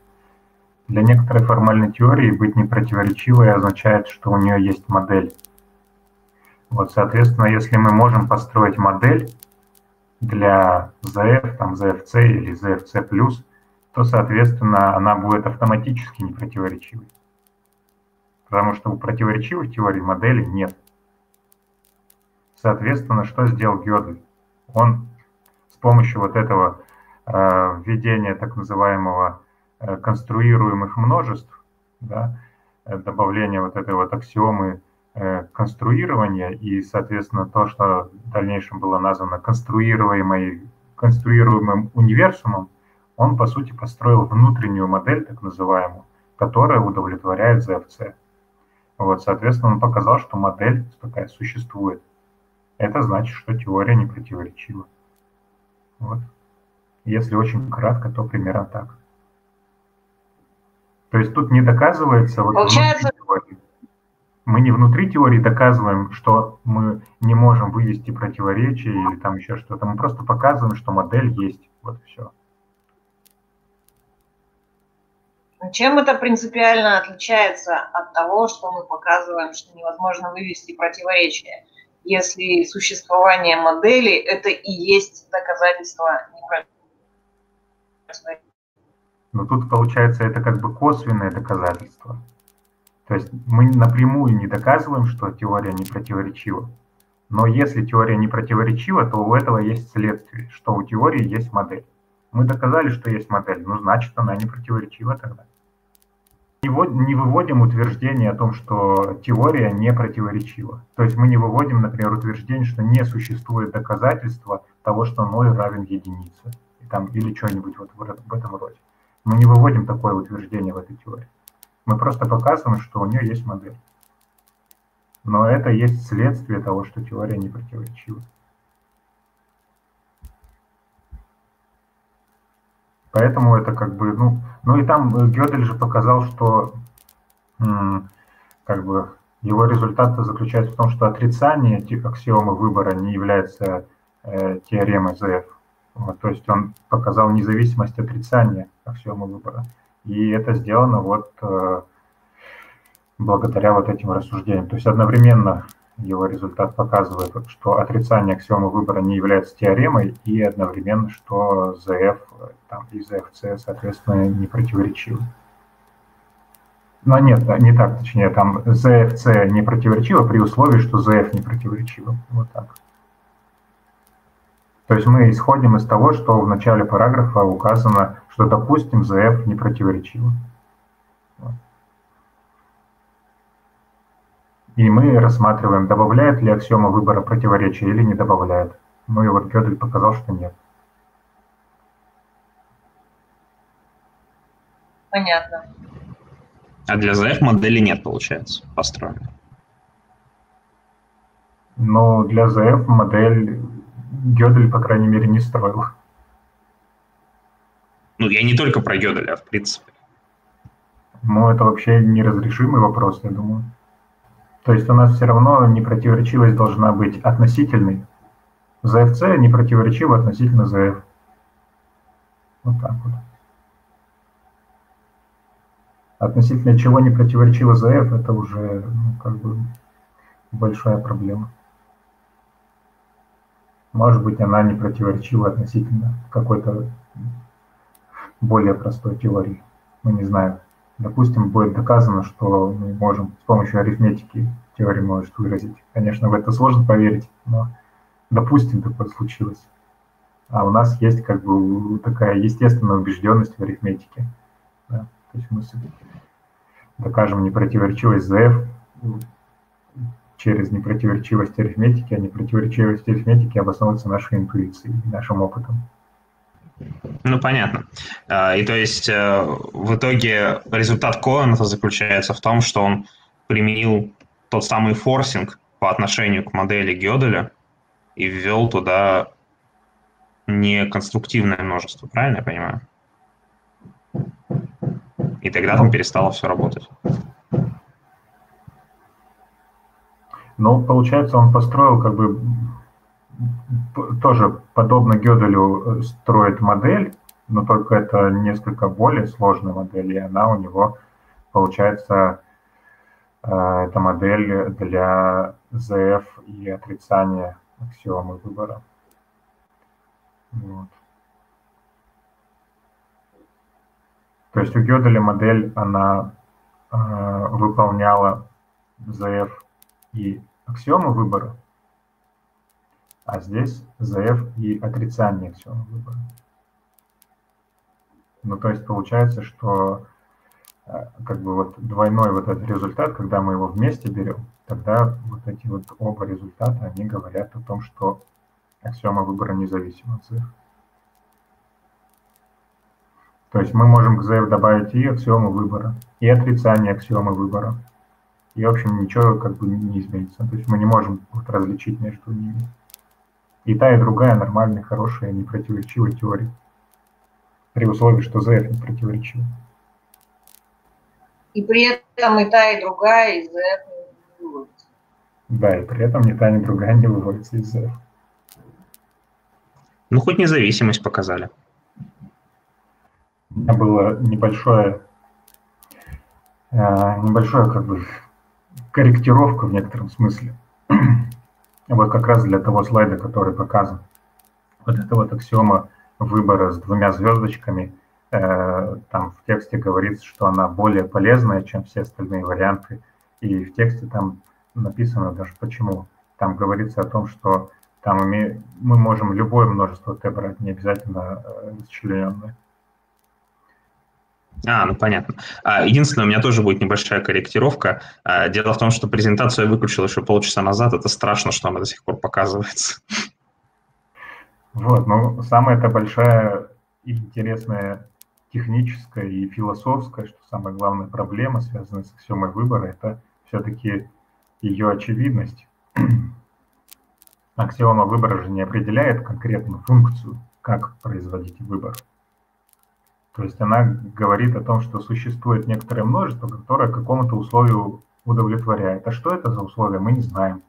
Для некоторой формальной теории быть непротиворечивой означает, что у нее есть модель. Вот, соответственно, если мы можем построить модель для ZF, там, ZFC или ZFC+, то, соответственно, она будет автоматически непротиворечивой. Потому что у противоречивых теорий модели нет. Соответственно, что сделал Гёдель? Он с помощью вот этого э, введения так называемого э, конструируемых множеств, да, э, добавления вот этой вот аксиомы конструирования и, соответственно, то, что в дальнейшем было названо конструируемой, конструируемым универсумом, он, по сути, построил внутреннюю модель, так называемую, которая удовлетворяет ZFC. Вот, соответственно, он показал, что модель такая существует. Это значит, что теория не противоречива. Вот. Если очень кратко, то примерно так. То есть тут не доказывается... Вот Получается... Теории. Мы не внутри теории доказываем, что мы не можем вывести противоречие или там еще что-то. Мы просто показываем, что модель есть. Вот все. Чем это принципиально отличается от того, что мы показываем, что невозможно вывести противоречие, если существование модели – это и есть доказательство непротиворечия? Но тут получается это как бы косвенное доказательство. То есть мы напрямую не доказываем, что теория не противоречива. Но если теория не противоречива, то у этого есть следствие, что у теории есть модель. Мы доказали, что есть модель, ну значит она не противоречива тогда не выводим утверждение о том, что теория не противоречива. То есть мы не выводим, например, утверждение, что не существует доказательства того, что 0 равен единице. И там, или что-нибудь вот в этом роде. Мы не выводим такое утверждение в этой теории. Мы просто показываем, что у нее есть модель. Но это есть следствие того, что теория не противоречива. Поэтому это как бы, ну, ну и там э, Гёдель же показал, что как бы его результат заключается в том, что отрицание аксиомы выбора не является э, теоремой ЗФ. Вот, то есть он показал независимость отрицания аксиомы выбора. И это сделано вот э, благодаря вот этим рассуждениям. То есть одновременно его результат показывает, что отрицание аксиомы выбора не является теоремой, и одновременно, что ZF там, и ZFC, соответственно, не противоречивы. Но нет, не так, точнее, там ZFC не противоречиво при условии, что ZF не противоречиво. Вот так. То есть мы исходим из того, что в начале параграфа указано, что, допустим, ZF не противоречиво. И мы рассматриваем, добавляет ли аксиома выбора противоречия или не добавляет. Ну и вот Гёдель показал, что нет. Понятно. А для ZF модели нет, получается, построена? Ну, для ZF модель Гёдель, по крайней мере, не строил. Ну, я не только про Гёделя, а в принципе. Ну, это вообще неразрешимый вопрос, я думаю. То есть у нас все равно непротиворечивость должна быть относительной. ZFC непротиворечиво относительно ZF. Вот так вот. Относительно чего не противоречиво ZF, это уже ну, как бы большая проблема. Может быть, она не противоречива относительно какой-то более простой теории. Мы не знаем допустим, будет доказано, что мы можем с помощью арифметики теорию может выразить. Конечно, в это сложно поверить, но допустим, такое случилось. А у нас есть как бы такая естественная убежденность в арифметике. Да? То есть мы докажем непротиворечивость ZF через непротиворечивость арифметики, а непротиворечивость арифметики обосновывается нашей интуицией, нашим опытом. Ну, понятно. А, и то есть э, в итоге результат Коэна заключается в том, что он применил тот самый форсинг по отношению к модели Гёделя и ввел туда неконструктивное множество, правильно я понимаю? И тогда там перестало все работать. Ну, получается, он построил как бы тоже подобно Гёделю э, строит модель, но только это несколько более сложная модель, и она у него получается э, это модель для ZF и отрицания аксиомы выбора. Вот. То есть у Гёделя модель, она э, выполняла ZF и аксиомы выбора, а здесь ZF и отрицание всего выбора. Ну, то есть получается, что э, как бы вот двойной вот этот результат, когда мы его вместе берем, тогда вот эти вот оба результата, они говорят о том, что аксиома выбора независима от ZF. То есть мы можем к ZF добавить и аксиому выбора, и отрицание аксиомы выбора. И, в общем, ничего как бы не изменится. То есть мы не можем вот различить между ними. И та, и другая нормальная, хорошая, непротиворечивая теория. При условии, что ZF не противоречива. И при этом и та, и другая из ZF не выводится. Да, и при этом ни та, ни другая не выводится из ZF. Ну, хоть независимость показали. У меня было небольшое, э, небольшое как бы корректировка в некотором смысле. Вот как раз для того слайда, который показан. Вот эта вот аксиома выбора с двумя звездочками, э, там в тексте говорится, что она более полезная, чем все остальные варианты. И в тексте там написано даже почему. Там говорится о том, что там мы можем любое множество t брать, не обязательно э, расчлененное. А, ну понятно. А, единственное, у меня тоже будет небольшая корректировка. А, дело в том, что презентацию я выключил еще полчаса назад. Это страшно, что она до сих пор показывается. Вот, ну, самая это большая и интересная техническая и философская, что самая главная проблема, связанная с аксиомой выбора, это все-таки ее очевидность. Аксиома выбора же не определяет конкретную функцию, как производить выбор. То есть она говорит о том, что существует некоторое множество, которое какому-то условию удовлетворяет. А что это за условие, мы не знаем.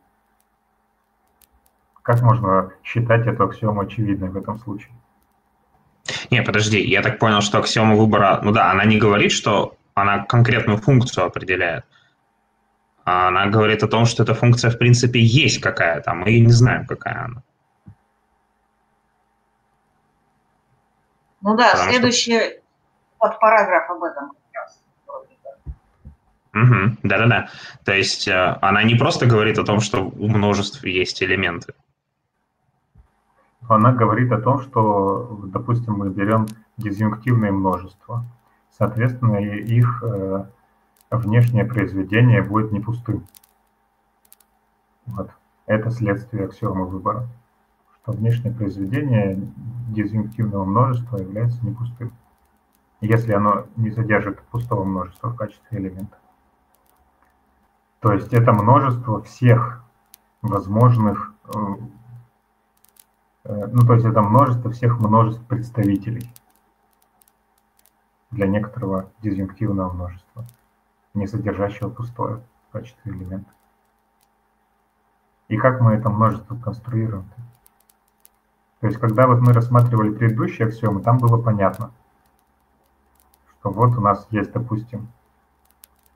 Как можно считать эту аксиому очевидной в этом случае? Не, подожди, я так понял, что аксиома выбора, ну да, она не говорит, что она конкретную функцию определяет. Она говорит о том, что эта функция в принципе есть какая-то, а мы не знаем, какая она. Ну да, Потому следующий что... подпараграф об этом как раз. Угу, да-да-да. То есть э, она не просто говорит о том, что у множеств есть элементы. Она говорит о том, что, допустим, мы берем дизъюнктивные множества. Соответственно, их э, внешнее произведение будет не пустым. Вот. Это следствие аксиомы выбора что внешнее произведение дизъюнктивного множества является не пустым, если оно не содержит пустого множества в качестве элемента. То есть это множество всех возможных, э, э, ну то есть это множество всех множеств представителей для некоторого дизъюнктивного множества, не содержащего пустое в качестве элемента. И как мы это множество конструируем? -то? То есть, когда вот мы рассматривали предыдущие аксиомы, там было понятно, что вот у нас есть, допустим,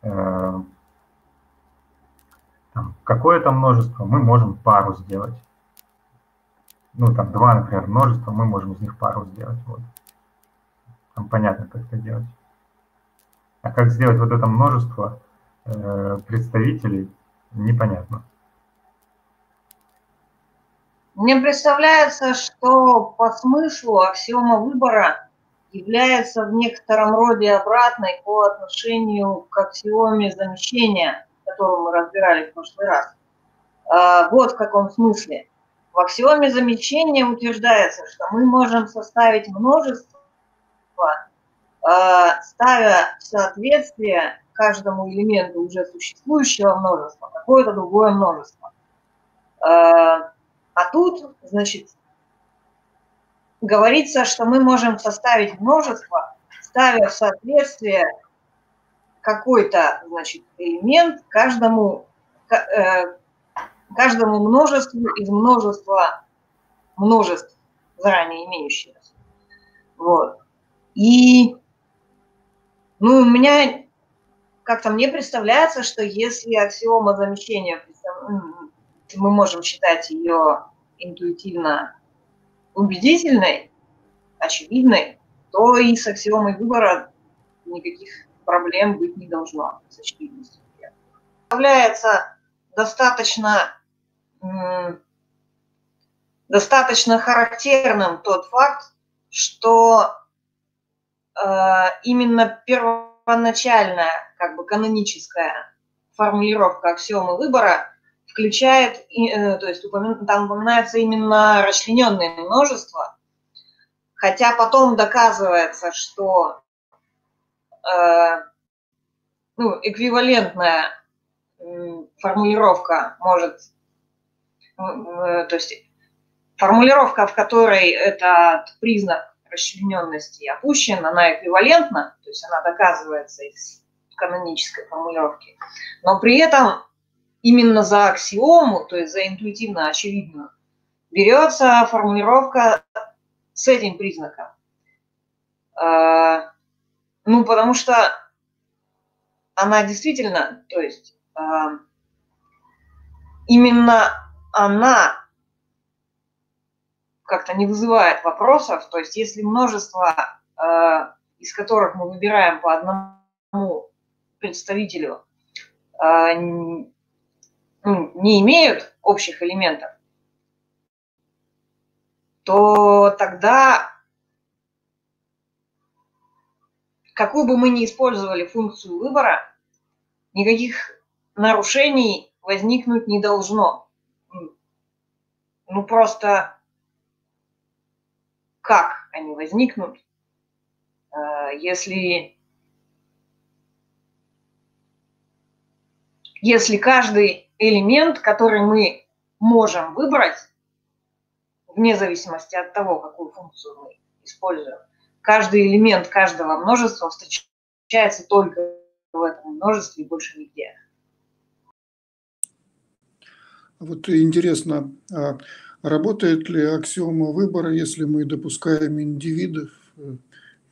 э, какое-то множество, мы можем пару сделать. Ну, там два, например, множества, мы можем из них пару сделать. Вот. Там понятно, как это делать. А как сделать вот это множество э, представителей, непонятно. Мне представляется, что по смыслу аксиома выбора является в некотором роде обратной по отношению к аксиоме замещения, которую мы разбирали в прошлый раз. А, вот в каком смысле. В аксиоме замещения утверждается, что мы можем составить множество, а, ставя в соответствие каждому элементу уже существующего множества какое-то другое множество. А, тут, значит, говорится, что мы можем составить множество, ставя в соответствие какой-то, значит, элемент каждому, э, каждому множеству из множества множеств, заранее имеющихся. Вот. И, ну, у меня как-то мне представляется, что если аксиома замещения мы можем считать ее интуитивно убедительной, очевидной, то и с аксиомой выбора никаких проблем быть не должно с очевидностью. Является достаточно, достаточно характерным тот факт, что э, именно первоначальная, как бы каноническая формулировка аксиомы выбора включает, э, то есть там упоминается именно расчлененное множество, хотя потом доказывается, что э, ну, эквивалентное, э, формулировка может, то есть формулировка, в которой этот признак расчлененности опущен, она эквивалентна, то есть она доказывается из канонической формулировки, но при этом именно за аксиому, то есть за интуитивно очевидную, берется формулировка с этим признаком. А, ну, потому что она действительно, то есть а, именно она как-то не вызывает вопросов. То есть если множество, а, из которых мы выбираем по одному представителю, ну, не имеют общих элементов, то тогда какую бы мы ни использовали функцию выбора, никаких нарушений возникнуть не должно. Ну просто как они возникнут, э, если, если каждый элемент, который мы можем выбрать, вне зависимости от того, какую функцию мы используем, каждый элемент каждого множества встречается только в этом множестве и больше нигде. Вот интересно, а работает ли аксиома выбора, если мы допускаем индивидов э,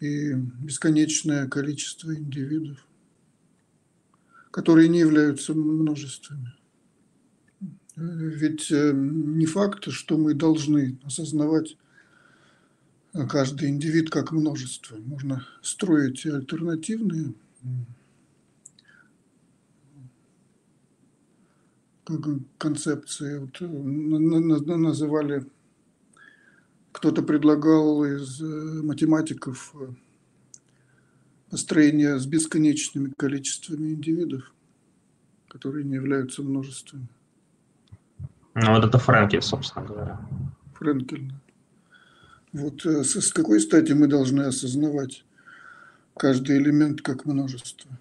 и бесконечное количество индивидов, которые не являются множествами? Ведь э, не факт, что мы должны осознавать каждый индивид как множество. Можно строить альтернативные концепции. Вот, называли, кто-то предлагал из э, математиков э, построение с бесконечными количествами индивидов, которые не являются множествами. Ну, вот это Френкель, собственно говоря. Френкель, вот э, с какой стати мы должны осознавать каждый элемент как множество?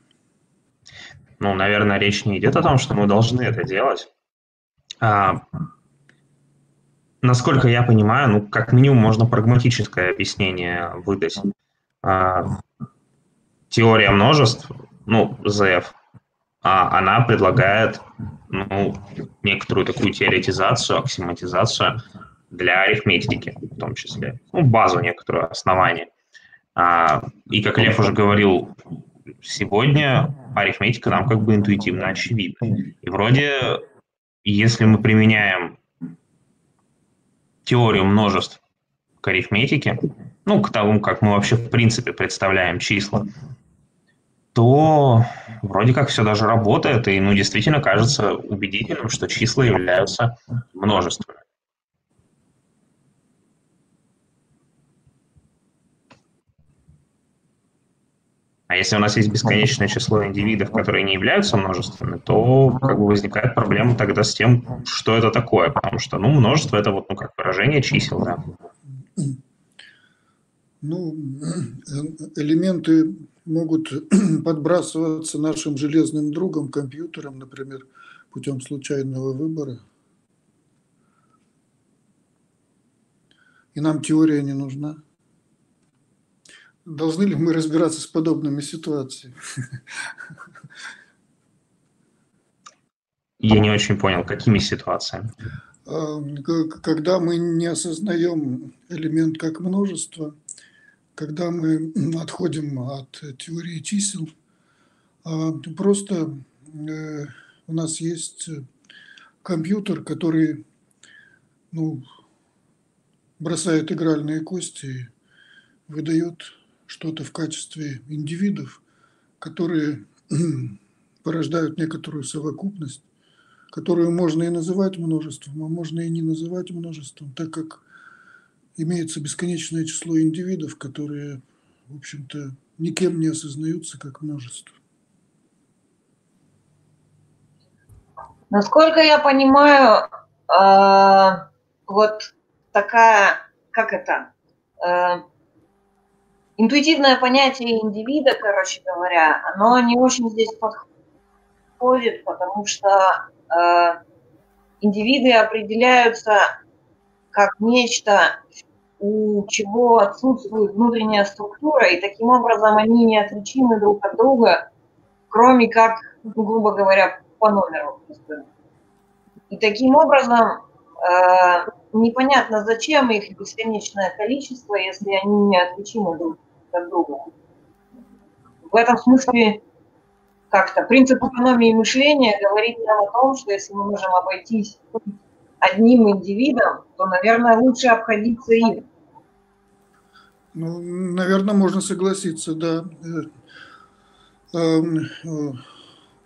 Ну, наверное, речь не идет о том, что мы должны это делать. А, насколько я понимаю, ну, как минимум можно прагматическое объяснение выдать. А, теория множеств, ну, ZF, а, она предлагает ну, некоторую такую теоретизацию, аксиматизацию для арифметики в том числе, ну, базу некоторую, основание. А, и как Лев уже говорил, сегодня арифметика нам как бы интуитивно очевидна. И вроде, если мы применяем теорию множеств к арифметике, ну, к тому, как мы вообще в принципе представляем числа, то вроде как все даже работает, и ну, действительно кажется убедительным, что числа являются множествами. А если у нас есть бесконечное число индивидов, которые не являются множествами, то как бы возникает проблема тогда с тем, что это такое, потому что, ну, множество – это вот, ну, как выражение чисел, да. Ну, элементы могут подбрасываться нашим железным другом, компьютером, например, путем случайного выбора. И нам теория не нужна. Должны ли мы разбираться с подобными ситуациями? Я не очень понял, какими ситуациями? А, когда мы не осознаем элемент как множество, когда мы отходим от теории чисел, а, просто э, у нас есть компьютер, который ну, бросает игральные кости, выдает что-то в качестве индивидов, которые порождают некоторую совокупность, которую можно и называть множеством, а можно и не называть множеством, так как имеется бесконечное число индивидов, которые, в общем-то, никем не осознаются как множество. Насколько я понимаю, э, вот такая, как это, э, интуитивное понятие индивида, короче говоря, оно не очень здесь подходит, потому что э, индивиды определяются как нечто, у чего отсутствует внутренняя структура, и таким образом они неотличимы друг от друга, кроме как, ну, грубо говоря, по номеру. И таким образом э, непонятно, зачем их бесконечное количество, если они неотличимы друг от друга. В этом смысле как-то принцип экономии мышления говорит нам о том, что если мы можем обойтись одним индивидом, то, наверное, лучше обходиться им. Ну, наверное, можно согласиться, да. Э, эм, э,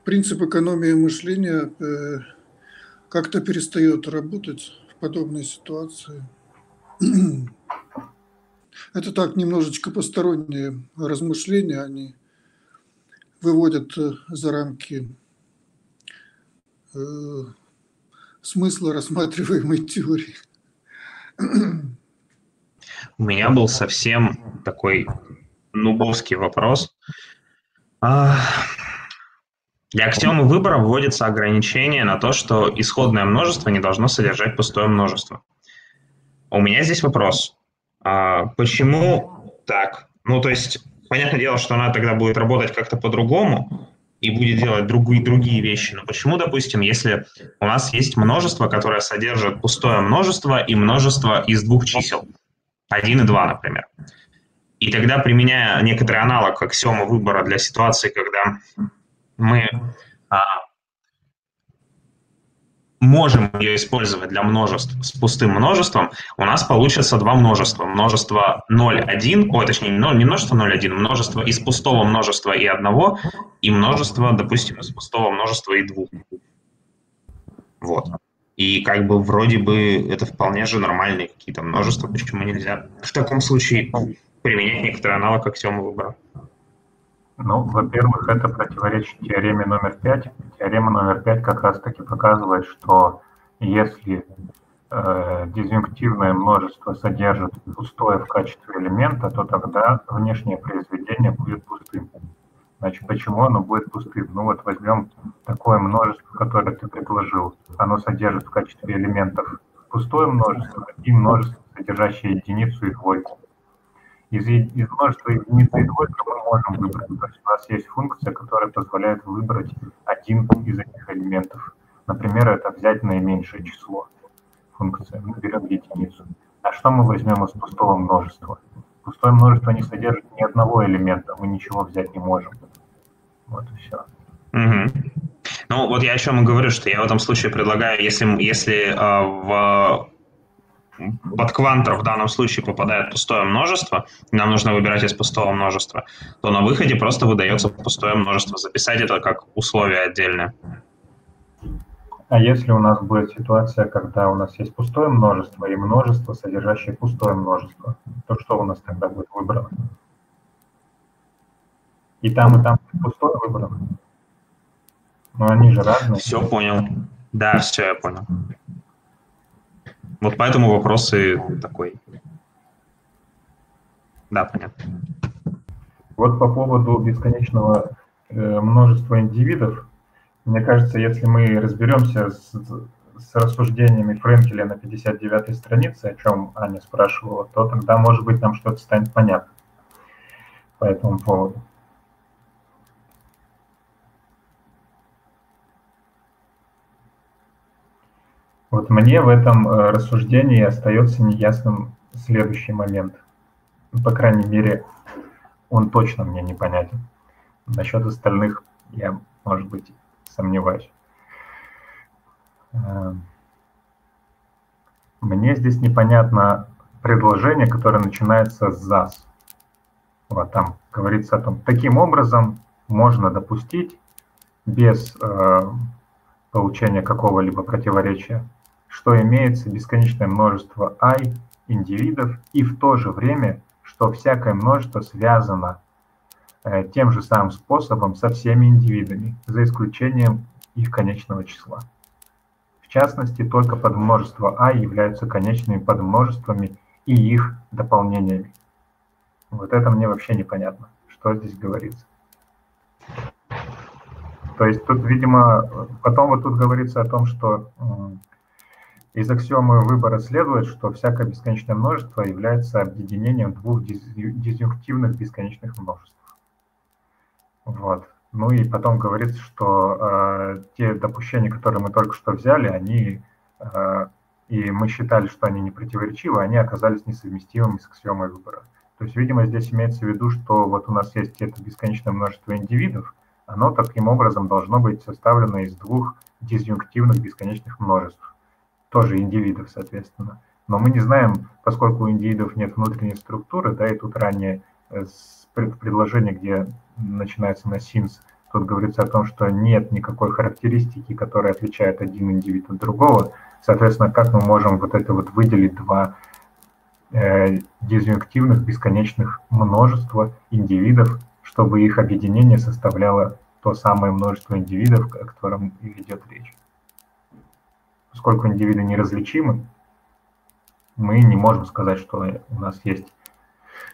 принцип экономии мышления э, как-то перестает работать в подобной ситуации. Это так немножечко посторонние размышления, они выводят за рамки смысла рассматриваемой теории. У меня был совсем такой нубовский вопрос. Для аксиомы выбора вводится ограничение на то, что исходное множество не должно содержать пустое множество. У меня здесь вопрос. А почему так? Ну, то есть, понятное дело, что она тогда будет работать как-то по-другому, и будет делать другие, другие вещи. Но почему, допустим, если у нас есть множество, которое содержит пустое множество и множество из двух чисел, 1 и 2, например, и тогда, применяя некоторый аналог аксиома выбора для ситуации, когда мы а, можем ее использовать для множеств с пустым множеством, у нас получится два множества. Множество 0,1, ой, точнее, не множество 0,1, множество из пустого множества и одного, и множество, допустим, из пустого множества и двух. Вот. И как бы вроде бы это вполне же нормальные какие-то множества, почему нельзя в таком случае применять некоторый аналог аксиомы выбора? Ну, во-первых, это противоречит теореме номер пять. Теорема номер пять как раз-таки показывает, что если э, дизъюнктивное множество содержит пустое в качестве элемента, то тогда внешнее произведение будет пустым. Значит, почему оно будет пустым? Ну вот возьмем такое множество, которое ты предложил. Оно содержит в качестве элементов пустое множество и множество, содержащее единицу и двойку. Из, из множества единиц и двойки мы можем выбрать. То есть у нас есть функция, которая позволяет выбрать один из этих элементов. Например, это взять наименьшее число. Функция. Мы берем единицу. А что мы возьмем из пустого множества? Пустое множество не содержит ни одного элемента, мы ничего взять не можем. Вот и все. Угу. Ну, вот я о чем и говорю, что я в этом случае предлагаю, если, если э, в под квантор в данном случае попадает пустое множество, нам нужно выбирать из пустого множества, то на выходе просто выдается пустое множество. Записать это как условие отдельное. А если у нас будет ситуация, когда у нас есть пустое множество и множество, содержащее пустое множество, то что у нас тогда будет выбрано? И там, и там пустое выбрано? Но они же разные. Все понял. Да, все, я понял. Вот поэтому вопрос и такой. Да, понятно. Вот по поводу бесконечного э, множества индивидов, мне кажется, если мы разберемся с, с рассуждениями Френкеля на 59-й странице, о чем Аня спрашивала, то тогда, может быть, нам что-то станет понятно по этому поводу. Вот мне в этом э, рассуждении остается неясным следующий момент. Ну, по крайней мере, он точно мне непонятен. Насчет остальных я, может быть, сомневаюсь. Эм, мне здесь непонятно предложение, которое начинается с ЗАС. Вот там говорится о том, таким образом можно допустить без э, получения какого-либо противоречия что имеется бесконечное множество i индивидов и в то же время, что всякое множество связано э, тем же самым способом со всеми индивидами, за исключением их конечного числа. В частности, только подмножества i являются конечными подмножествами и их дополнениями. Вот это мне вообще непонятно, что здесь говорится. То есть тут, видимо, потом вот тут говорится о том, что из аксиомы выбора следует, что всякое бесконечное множество является объединением двух дизъюнктивных бесконечных множеств. Вот. Ну и потом говорится, что э, те допущения, которые мы только что взяли, они, э, и мы считали, что они не противоречивы, они оказались несовместимыми с аксиомой выбора. То есть, видимо, здесь имеется в виду, что вот у нас есть это бесконечное множество индивидов, оно таким образом должно быть составлено из двух дизъюнктивных бесконечных множеств, тоже индивидов, соответственно. Но мы не знаем, поскольку у индивидов нет внутренней структуры, да, и тут ранее э, в предложении, где начинается на синс, тут говорится о том, что нет никакой характеристики, которая отличает один индивид от другого. Соответственно, как мы можем вот это вот выделить два э, дизъюнктивных бесконечных множества индивидов, чтобы их объединение составляло то самое множество индивидов, о котором идет речь. Поскольку индивиды неразличимы, мы не можем сказать, что у нас есть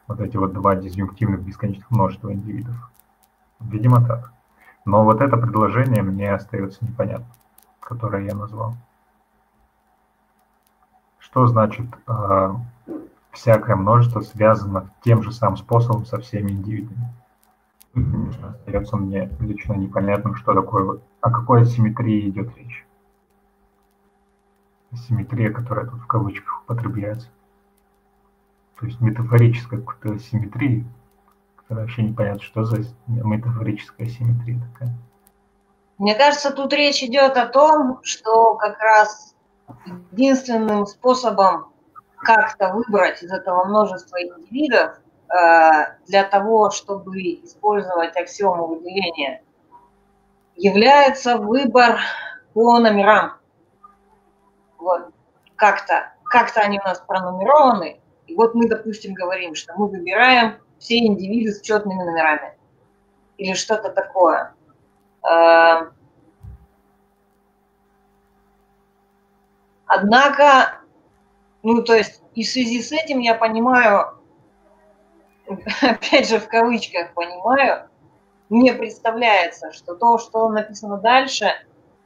вот эти вот два дизъюнктивных бесконечных множества индивидов. Видимо, так. Но вот это предложение мне остается непонятно, которое я назвал. Что значит э, всякое множество связано тем же самым способом со всеми индивидами? Остается мне лично непонятным, что такое, о какой асимметрии идет речь. Асимметрия, которая тут в кавычках употребляется то есть метафорическая какая-то симметрия, которая вообще непонятно, что за метафорическая симметрия такая. Мне кажется, тут речь идет о том, что как раз единственным способом как-то выбрать из этого множества индивидов э, для того, чтобы использовать аксиому выделения, является выбор по номерам. Вот как-то, как-то они у нас пронумерованы, и вот мы, допустим, говорим, что мы выбираем все индивиды с четными номерами или что-то такое. Эм, однако, ну, то есть, и в связи с этим я понимаю, опять же, в кавычках понимаю, мне представляется, что то, что написано дальше,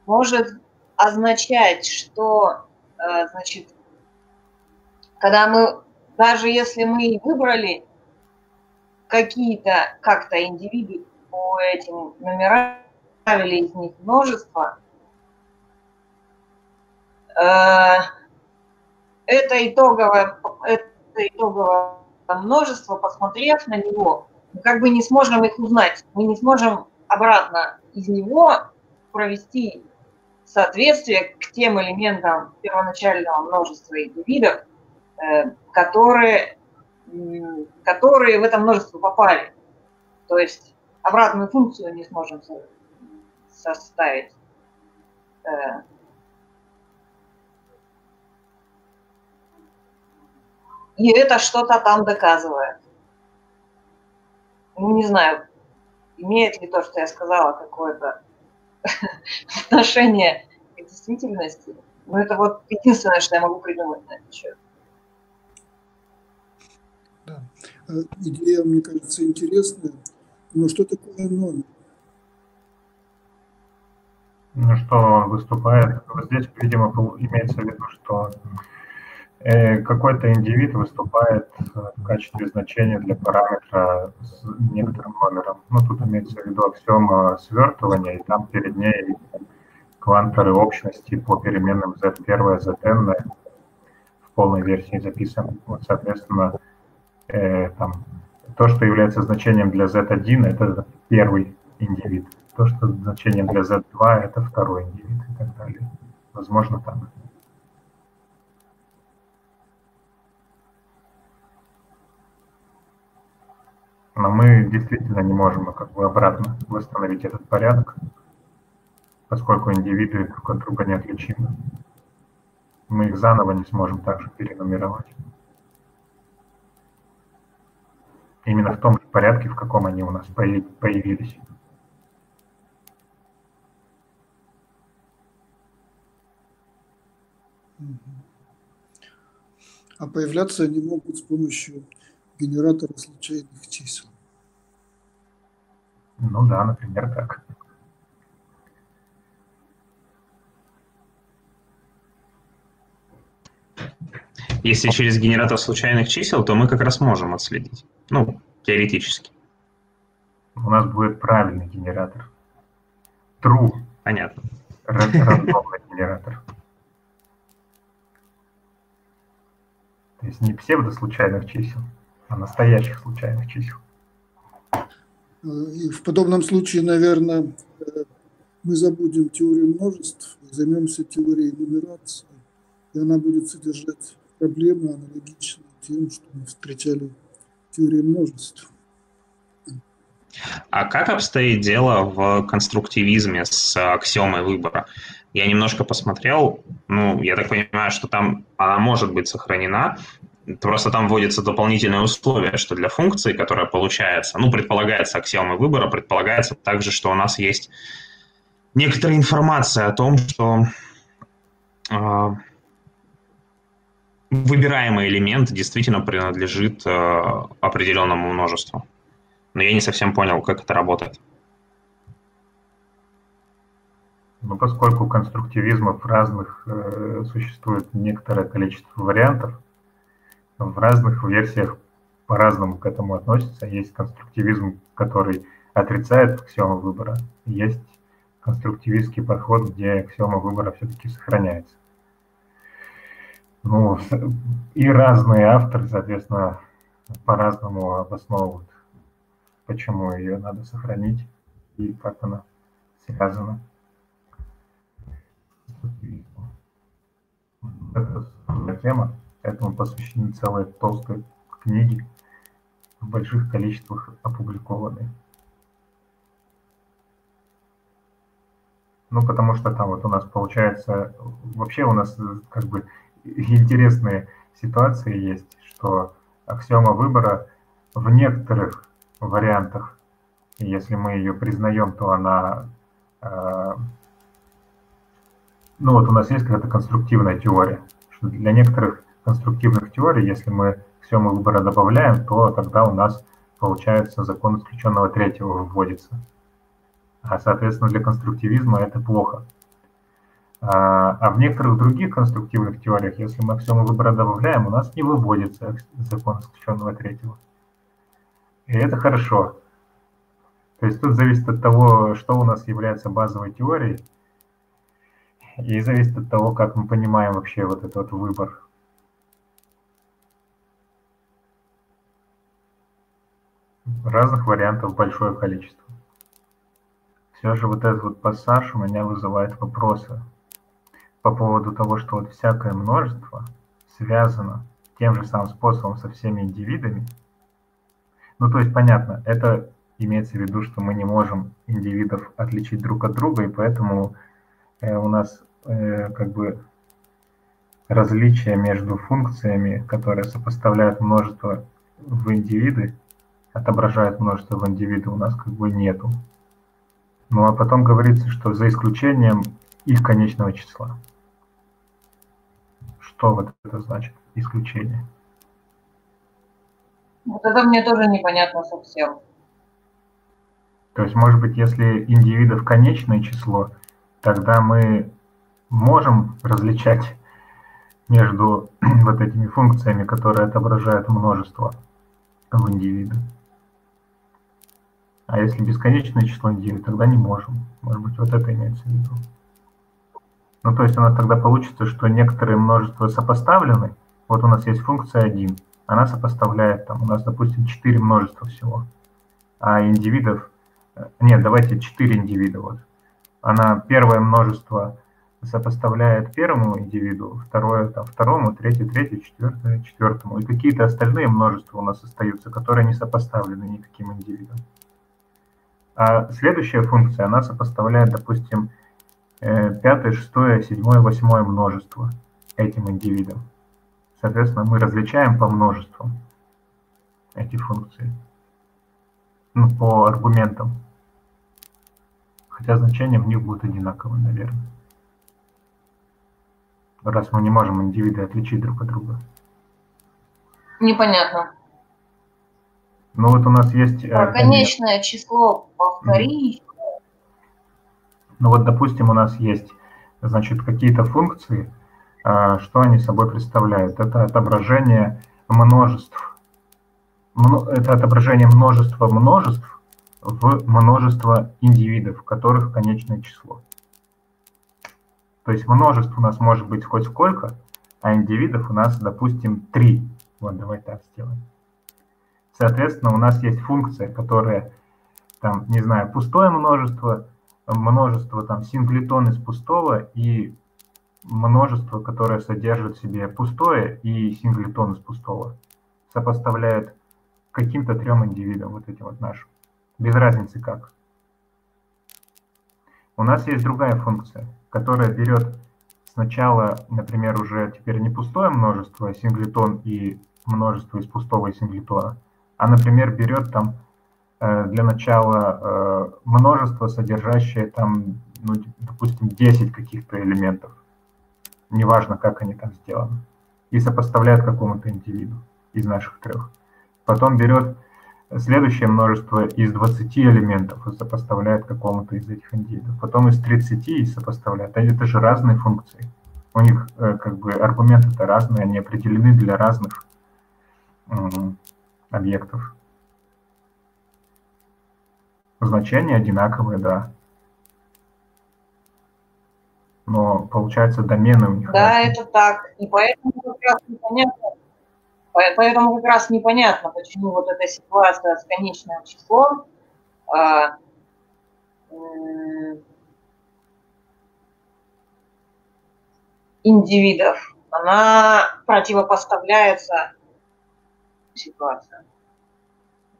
может означать, что, э, значит, когда мы даже если мы выбрали какие-то как-то индивиды по этим номерам, ставили из них множество, э, это итоговое, это итоговое множество, посмотрев на него, мы как бы не сможем их узнать, мы не сможем обратно из него провести соответствие к тем элементам первоначального множества индивидов, Э, которые, которые в это множество попали. То есть обратную функцию не сможем составить. Э. И это что-то там доказывает. Ну, не знаю, имеет ли то, что я сказала, какое-то отношение к действительности. Но это вот единственное, что я могу придумать на этот счет. Да. А идея, мне кажется, интересная. Но что такое номер? Ну, что он выступает. здесь, видимо, имеется в виду, что э, какой-то индивид выступает в качестве значения для параметра с некоторым номером. Ну, тут имеется в виду аксиома свертывания, и там перед ней кванторы общности по переменным z1, zn в полной версии записаны. Вот, соответственно, э, там, то, что является значением для z1, это первый индивид. То, что значением для z2, это второй индивид и так далее. Возможно, так. Но мы действительно не можем как бы обратно восстановить этот порядок, поскольку индивиды друг от друга неотличимы. Мы их заново не сможем также перенумеровать. именно в том же порядке, в каком они у нас появились. А появляться они могут с помощью генератора случайных чисел. Ну да, например, так. Если через генератор случайных чисел, то мы как раз можем отследить. Ну, теоретически. У нас будет правильный генератор. True. Понятно. Рандомный генератор. То есть не псевдо случайных чисел а настоящих случайных чисел. И в подобном случае, наверное, мы забудем теорию множеств займемся теорией нумерации. И она будет содержать проблемы, аналогичные тем, что мы встречали в теории множеств. А как обстоит дело в конструктивизме с аксиомой выбора? Я немножко посмотрел, ну, я так понимаю, что там она может быть сохранена, просто там вводится дополнительное условие, что для функции, которая получается, ну, предполагается аксиомой выбора, предполагается также, что у нас есть некоторая информация о том, что э, выбираемый элемент действительно принадлежит э, определенному множеству но я не совсем понял, как это работает. Ну, поскольку конструктивизмов разных э, существует некоторое количество вариантов, в разных версиях по-разному к этому относятся. Есть конструктивизм, который отрицает аксиому выбора, есть конструктивистский подход, где аксиома выбора все-таки сохраняется. Ну, и разные авторы, соответственно, по-разному обосновывают почему ее надо сохранить и как она связана. Это тема, этому посвящены целые толстые книги в больших количествах опубликованные. Ну, потому что там вот у нас получается, вообще у нас как бы интересные ситуации есть, что аксиома выбора в некоторых вариантах. Если мы ее признаем, то она... Э, ну вот у нас есть какая-то конструктивная теория, что для некоторых конструктивных теорий, если мы аксиомы выбора добавляем, то тогда у нас получается закон исключенного третьего вводится. А, соответственно, для конструктивизма это плохо. А, а в некоторых других конструктивных теориях, если мы аксиомы выбора добавляем, у нас не выводится закон исключенного третьего. И это хорошо. То есть тут зависит от того, что у нас является базовой теорией, и зависит от того, как мы понимаем вообще вот этот выбор. Разных вариантов большое количество. Все же вот этот вот пассаж у меня вызывает вопросы по поводу того, что вот всякое множество связано тем же самым способом со всеми индивидами – ну, то есть, понятно, это имеется в виду, что мы не можем индивидов отличить друг от друга, и поэтому э, у нас э, как бы различия между функциями, которые сопоставляют множество в индивиды, отображают множество в индивиды, у нас как бы нету. Ну а потом говорится, что за исключением их конечного числа. Что вот это значит, исключение? Вот это мне тоже непонятно совсем. То есть, может быть, если индивидов конечное число, тогда мы можем различать между вот этими функциями, которые отображают множество в индивида. А если бесконечное число индивидов, тогда не можем. Может быть, вот это имеется в виду. Ну, то есть у нас тогда получится, что некоторые множества сопоставлены. Вот у нас есть функция 1, она сопоставляет, там, у нас, допустим, 4 множества всего, а индивидов, э, нет, давайте 4 индивида, вот. Она первое множество сопоставляет первому индивиду, второе там, второму, третье, третье, четвертое, четвертому. И какие-то остальные множества у нас остаются, которые не сопоставлены никаким индивидом. А следующая функция, она сопоставляет, допустим, э, пятое, шестое, седьмое, восьмое множество этим индивидам. Соответственно, мы различаем по множествам эти функции. Ну, по аргументам. Хотя значения в них будут одинаковые, наверное. Раз мы не можем индивиды отличить друг от друга. Непонятно. Ну вот у нас есть... Э, конечное число повтори. Ну вот, допустим, у нас есть, значит, какие-то функции, а, что они собой представляют? Это отображение множеств. Это отображение множества множеств в множество индивидов, которых конечное число. То есть множеств у нас может быть хоть сколько, а индивидов у нас, допустим, три. Вот, давай так сделаем. Соответственно, у нас есть функция, которая, там, не знаю, пустое множество, множество там синглитон из пустого и множество, которое содержит в себе пустое и синглитон из пустого, сопоставляет каким-то трем индивидам, вот этим вот нашим. Без разницы как. У нас есть другая функция, которая берет сначала, например, уже теперь не пустое множество, а синглитон и множество из пустого и синглитона, а, например, берет там э, для начала э, множество, содержащее там, ну, допустим, 10 каких-то элементов неважно, как они там сделаны, и сопоставляет какому-то индивиду из наших трех. Потом берет следующее множество из 20 элементов и сопоставляет какому-то из этих индивидов. Потом из 30 и сопоставляет. А это же разные функции. У них э, как бы аргументы-то разные, они определены для разных объектов. Значения одинаковые, да но получается домены у них. Да, разные. это так. И поэтому как раз непонятно, поэтому как раз непонятно, почему вот эта ситуация с конечным числом а, индивидов, она противопоставляется ситуации.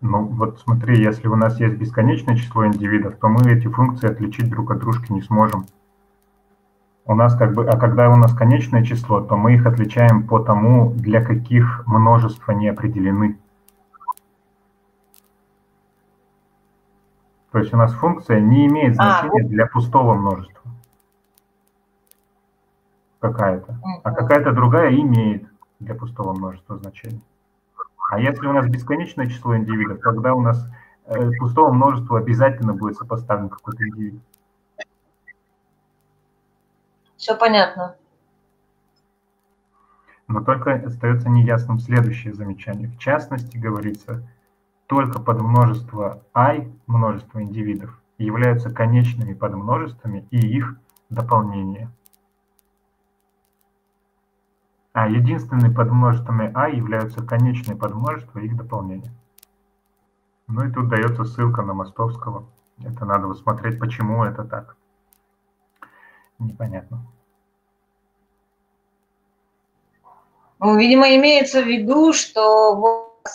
Ну вот смотри, если у нас есть бесконечное число индивидов, то мы эти функции отличить друг от дружки не сможем у нас как бы, а когда у нас конечное число, то мы их отличаем по тому, для каких множеств они определены. То есть у нас функция не имеет а, значения а, для пустого множества. Какая-то. А какая-то другая имеет для пустого множества значение. А если у нас бесконечное число индивидов, тогда у нас э, пустого множества обязательно будет сопоставлен какой-то индивид. Все понятно. Но только остается неясным следующее замечание. В частности, говорится, только подмножество i, множество индивидов, являются конечными подмножествами и их дополнение. А единственными подмножествами i являются конечные подмножества и их дополнение. Ну и тут дается ссылка на Мостовского. Это надо посмотреть, почему это так непонятно. Ну, видимо, имеется в виду, что вот,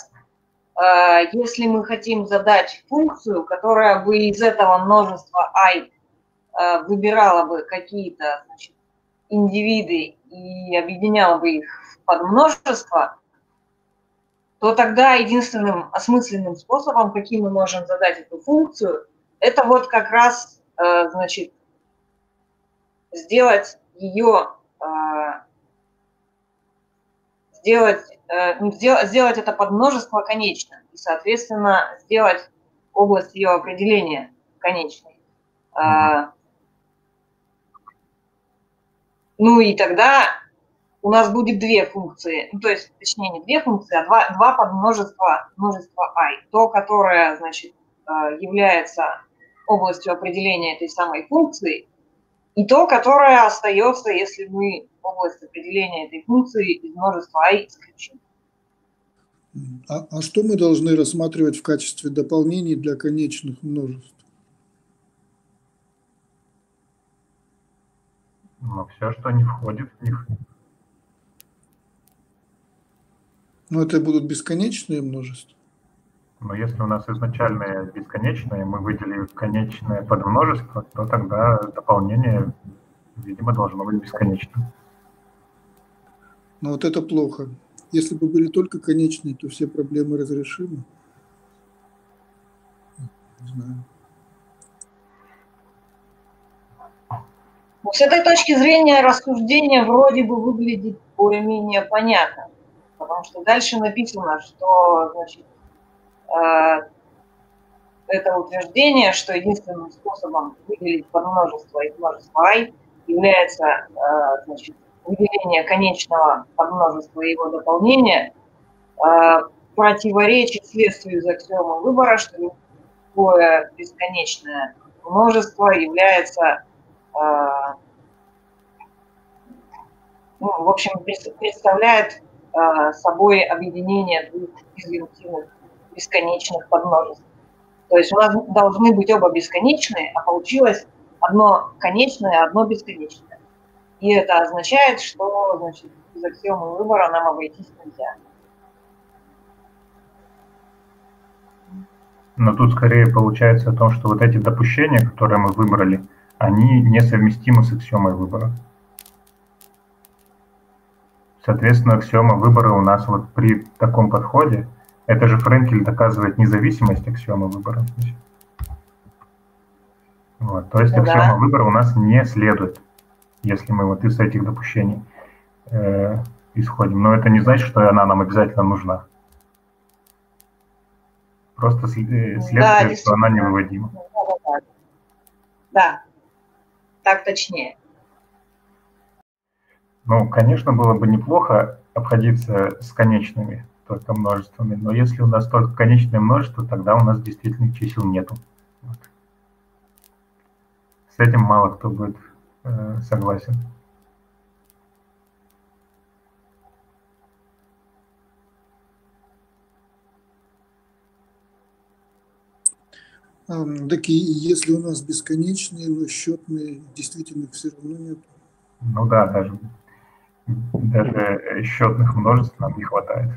э, если мы хотим задать функцию, которая бы из этого множества i э, выбирала бы какие-то индивиды и объединяла бы их в подмножество, то тогда единственным осмысленным способом, каким мы можем задать эту функцию, это вот как раз, э, значит, сделать ее, а, сделать, э, ну, сделать это под множество конечным, и, соответственно, сделать область ее определения конечной. А, ну и тогда у нас будет две функции, ну, то есть, точнее, не две функции, а два, два подмножества множества i. То, которое, значит, а, является областью определения этой самой функции, и то, которое остается, если мы область определения этой функции из множества i исключим. А, а что мы должны рассматривать в качестве дополнений для конечных множеств? Ну, все, что не входит в них. Ну, это будут бесконечные множества? Но если у нас изначальное бесконечное, мы выделили конечное подмножество, то тогда дополнение, видимо, должно быть бесконечным. Но вот это плохо. Если бы были только конечные, то все проблемы разрешимы. Не знаю. С этой точки зрения рассуждение вроде бы выглядит более-менее понятно. Потому что дальше написано, что значит, Э, это утверждение, что единственным способом выделить подмножество из множества i является э, значит, выделения конечного подмножества и его дополнения э, противоречит следствию из аксиомы выбора, что любое бесконечное множество является, ну, в общем, представляет э, собой объединение двух дисъюнктивных бесконечных подмножеств. То есть у нас должны быть оба бесконечные, а получилось одно конечное, одно бесконечное. И это означает, что значит, без аксиомы выбора нам обойтись нельзя. Но тут скорее получается о том, что вот эти допущения, которые мы выбрали, они несовместимы с аксиомой выбора. Соответственно, аксиома выбора у нас вот при таком подходе, это же Френкель доказывает независимость аксиомы выбора. Вот, то есть ну, аксиома да. выбора у нас не следует, если мы вот из этих допущений э, исходим. Но это не значит, что она нам обязательно нужна. Просто э, следствие, да, что она невыводима. Да, да, да. Так точнее. Ну, конечно, было бы неплохо обходиться с конечными только множествами, но если у нас только конечное множество, тогда у нас действительно чисел нету. Вот. С этим мало кто будет э, согласен. Так и если у нас бесконечные, но счетные действительно все равно нет. Ну да, даже, даже счетных множеств нам не хватает.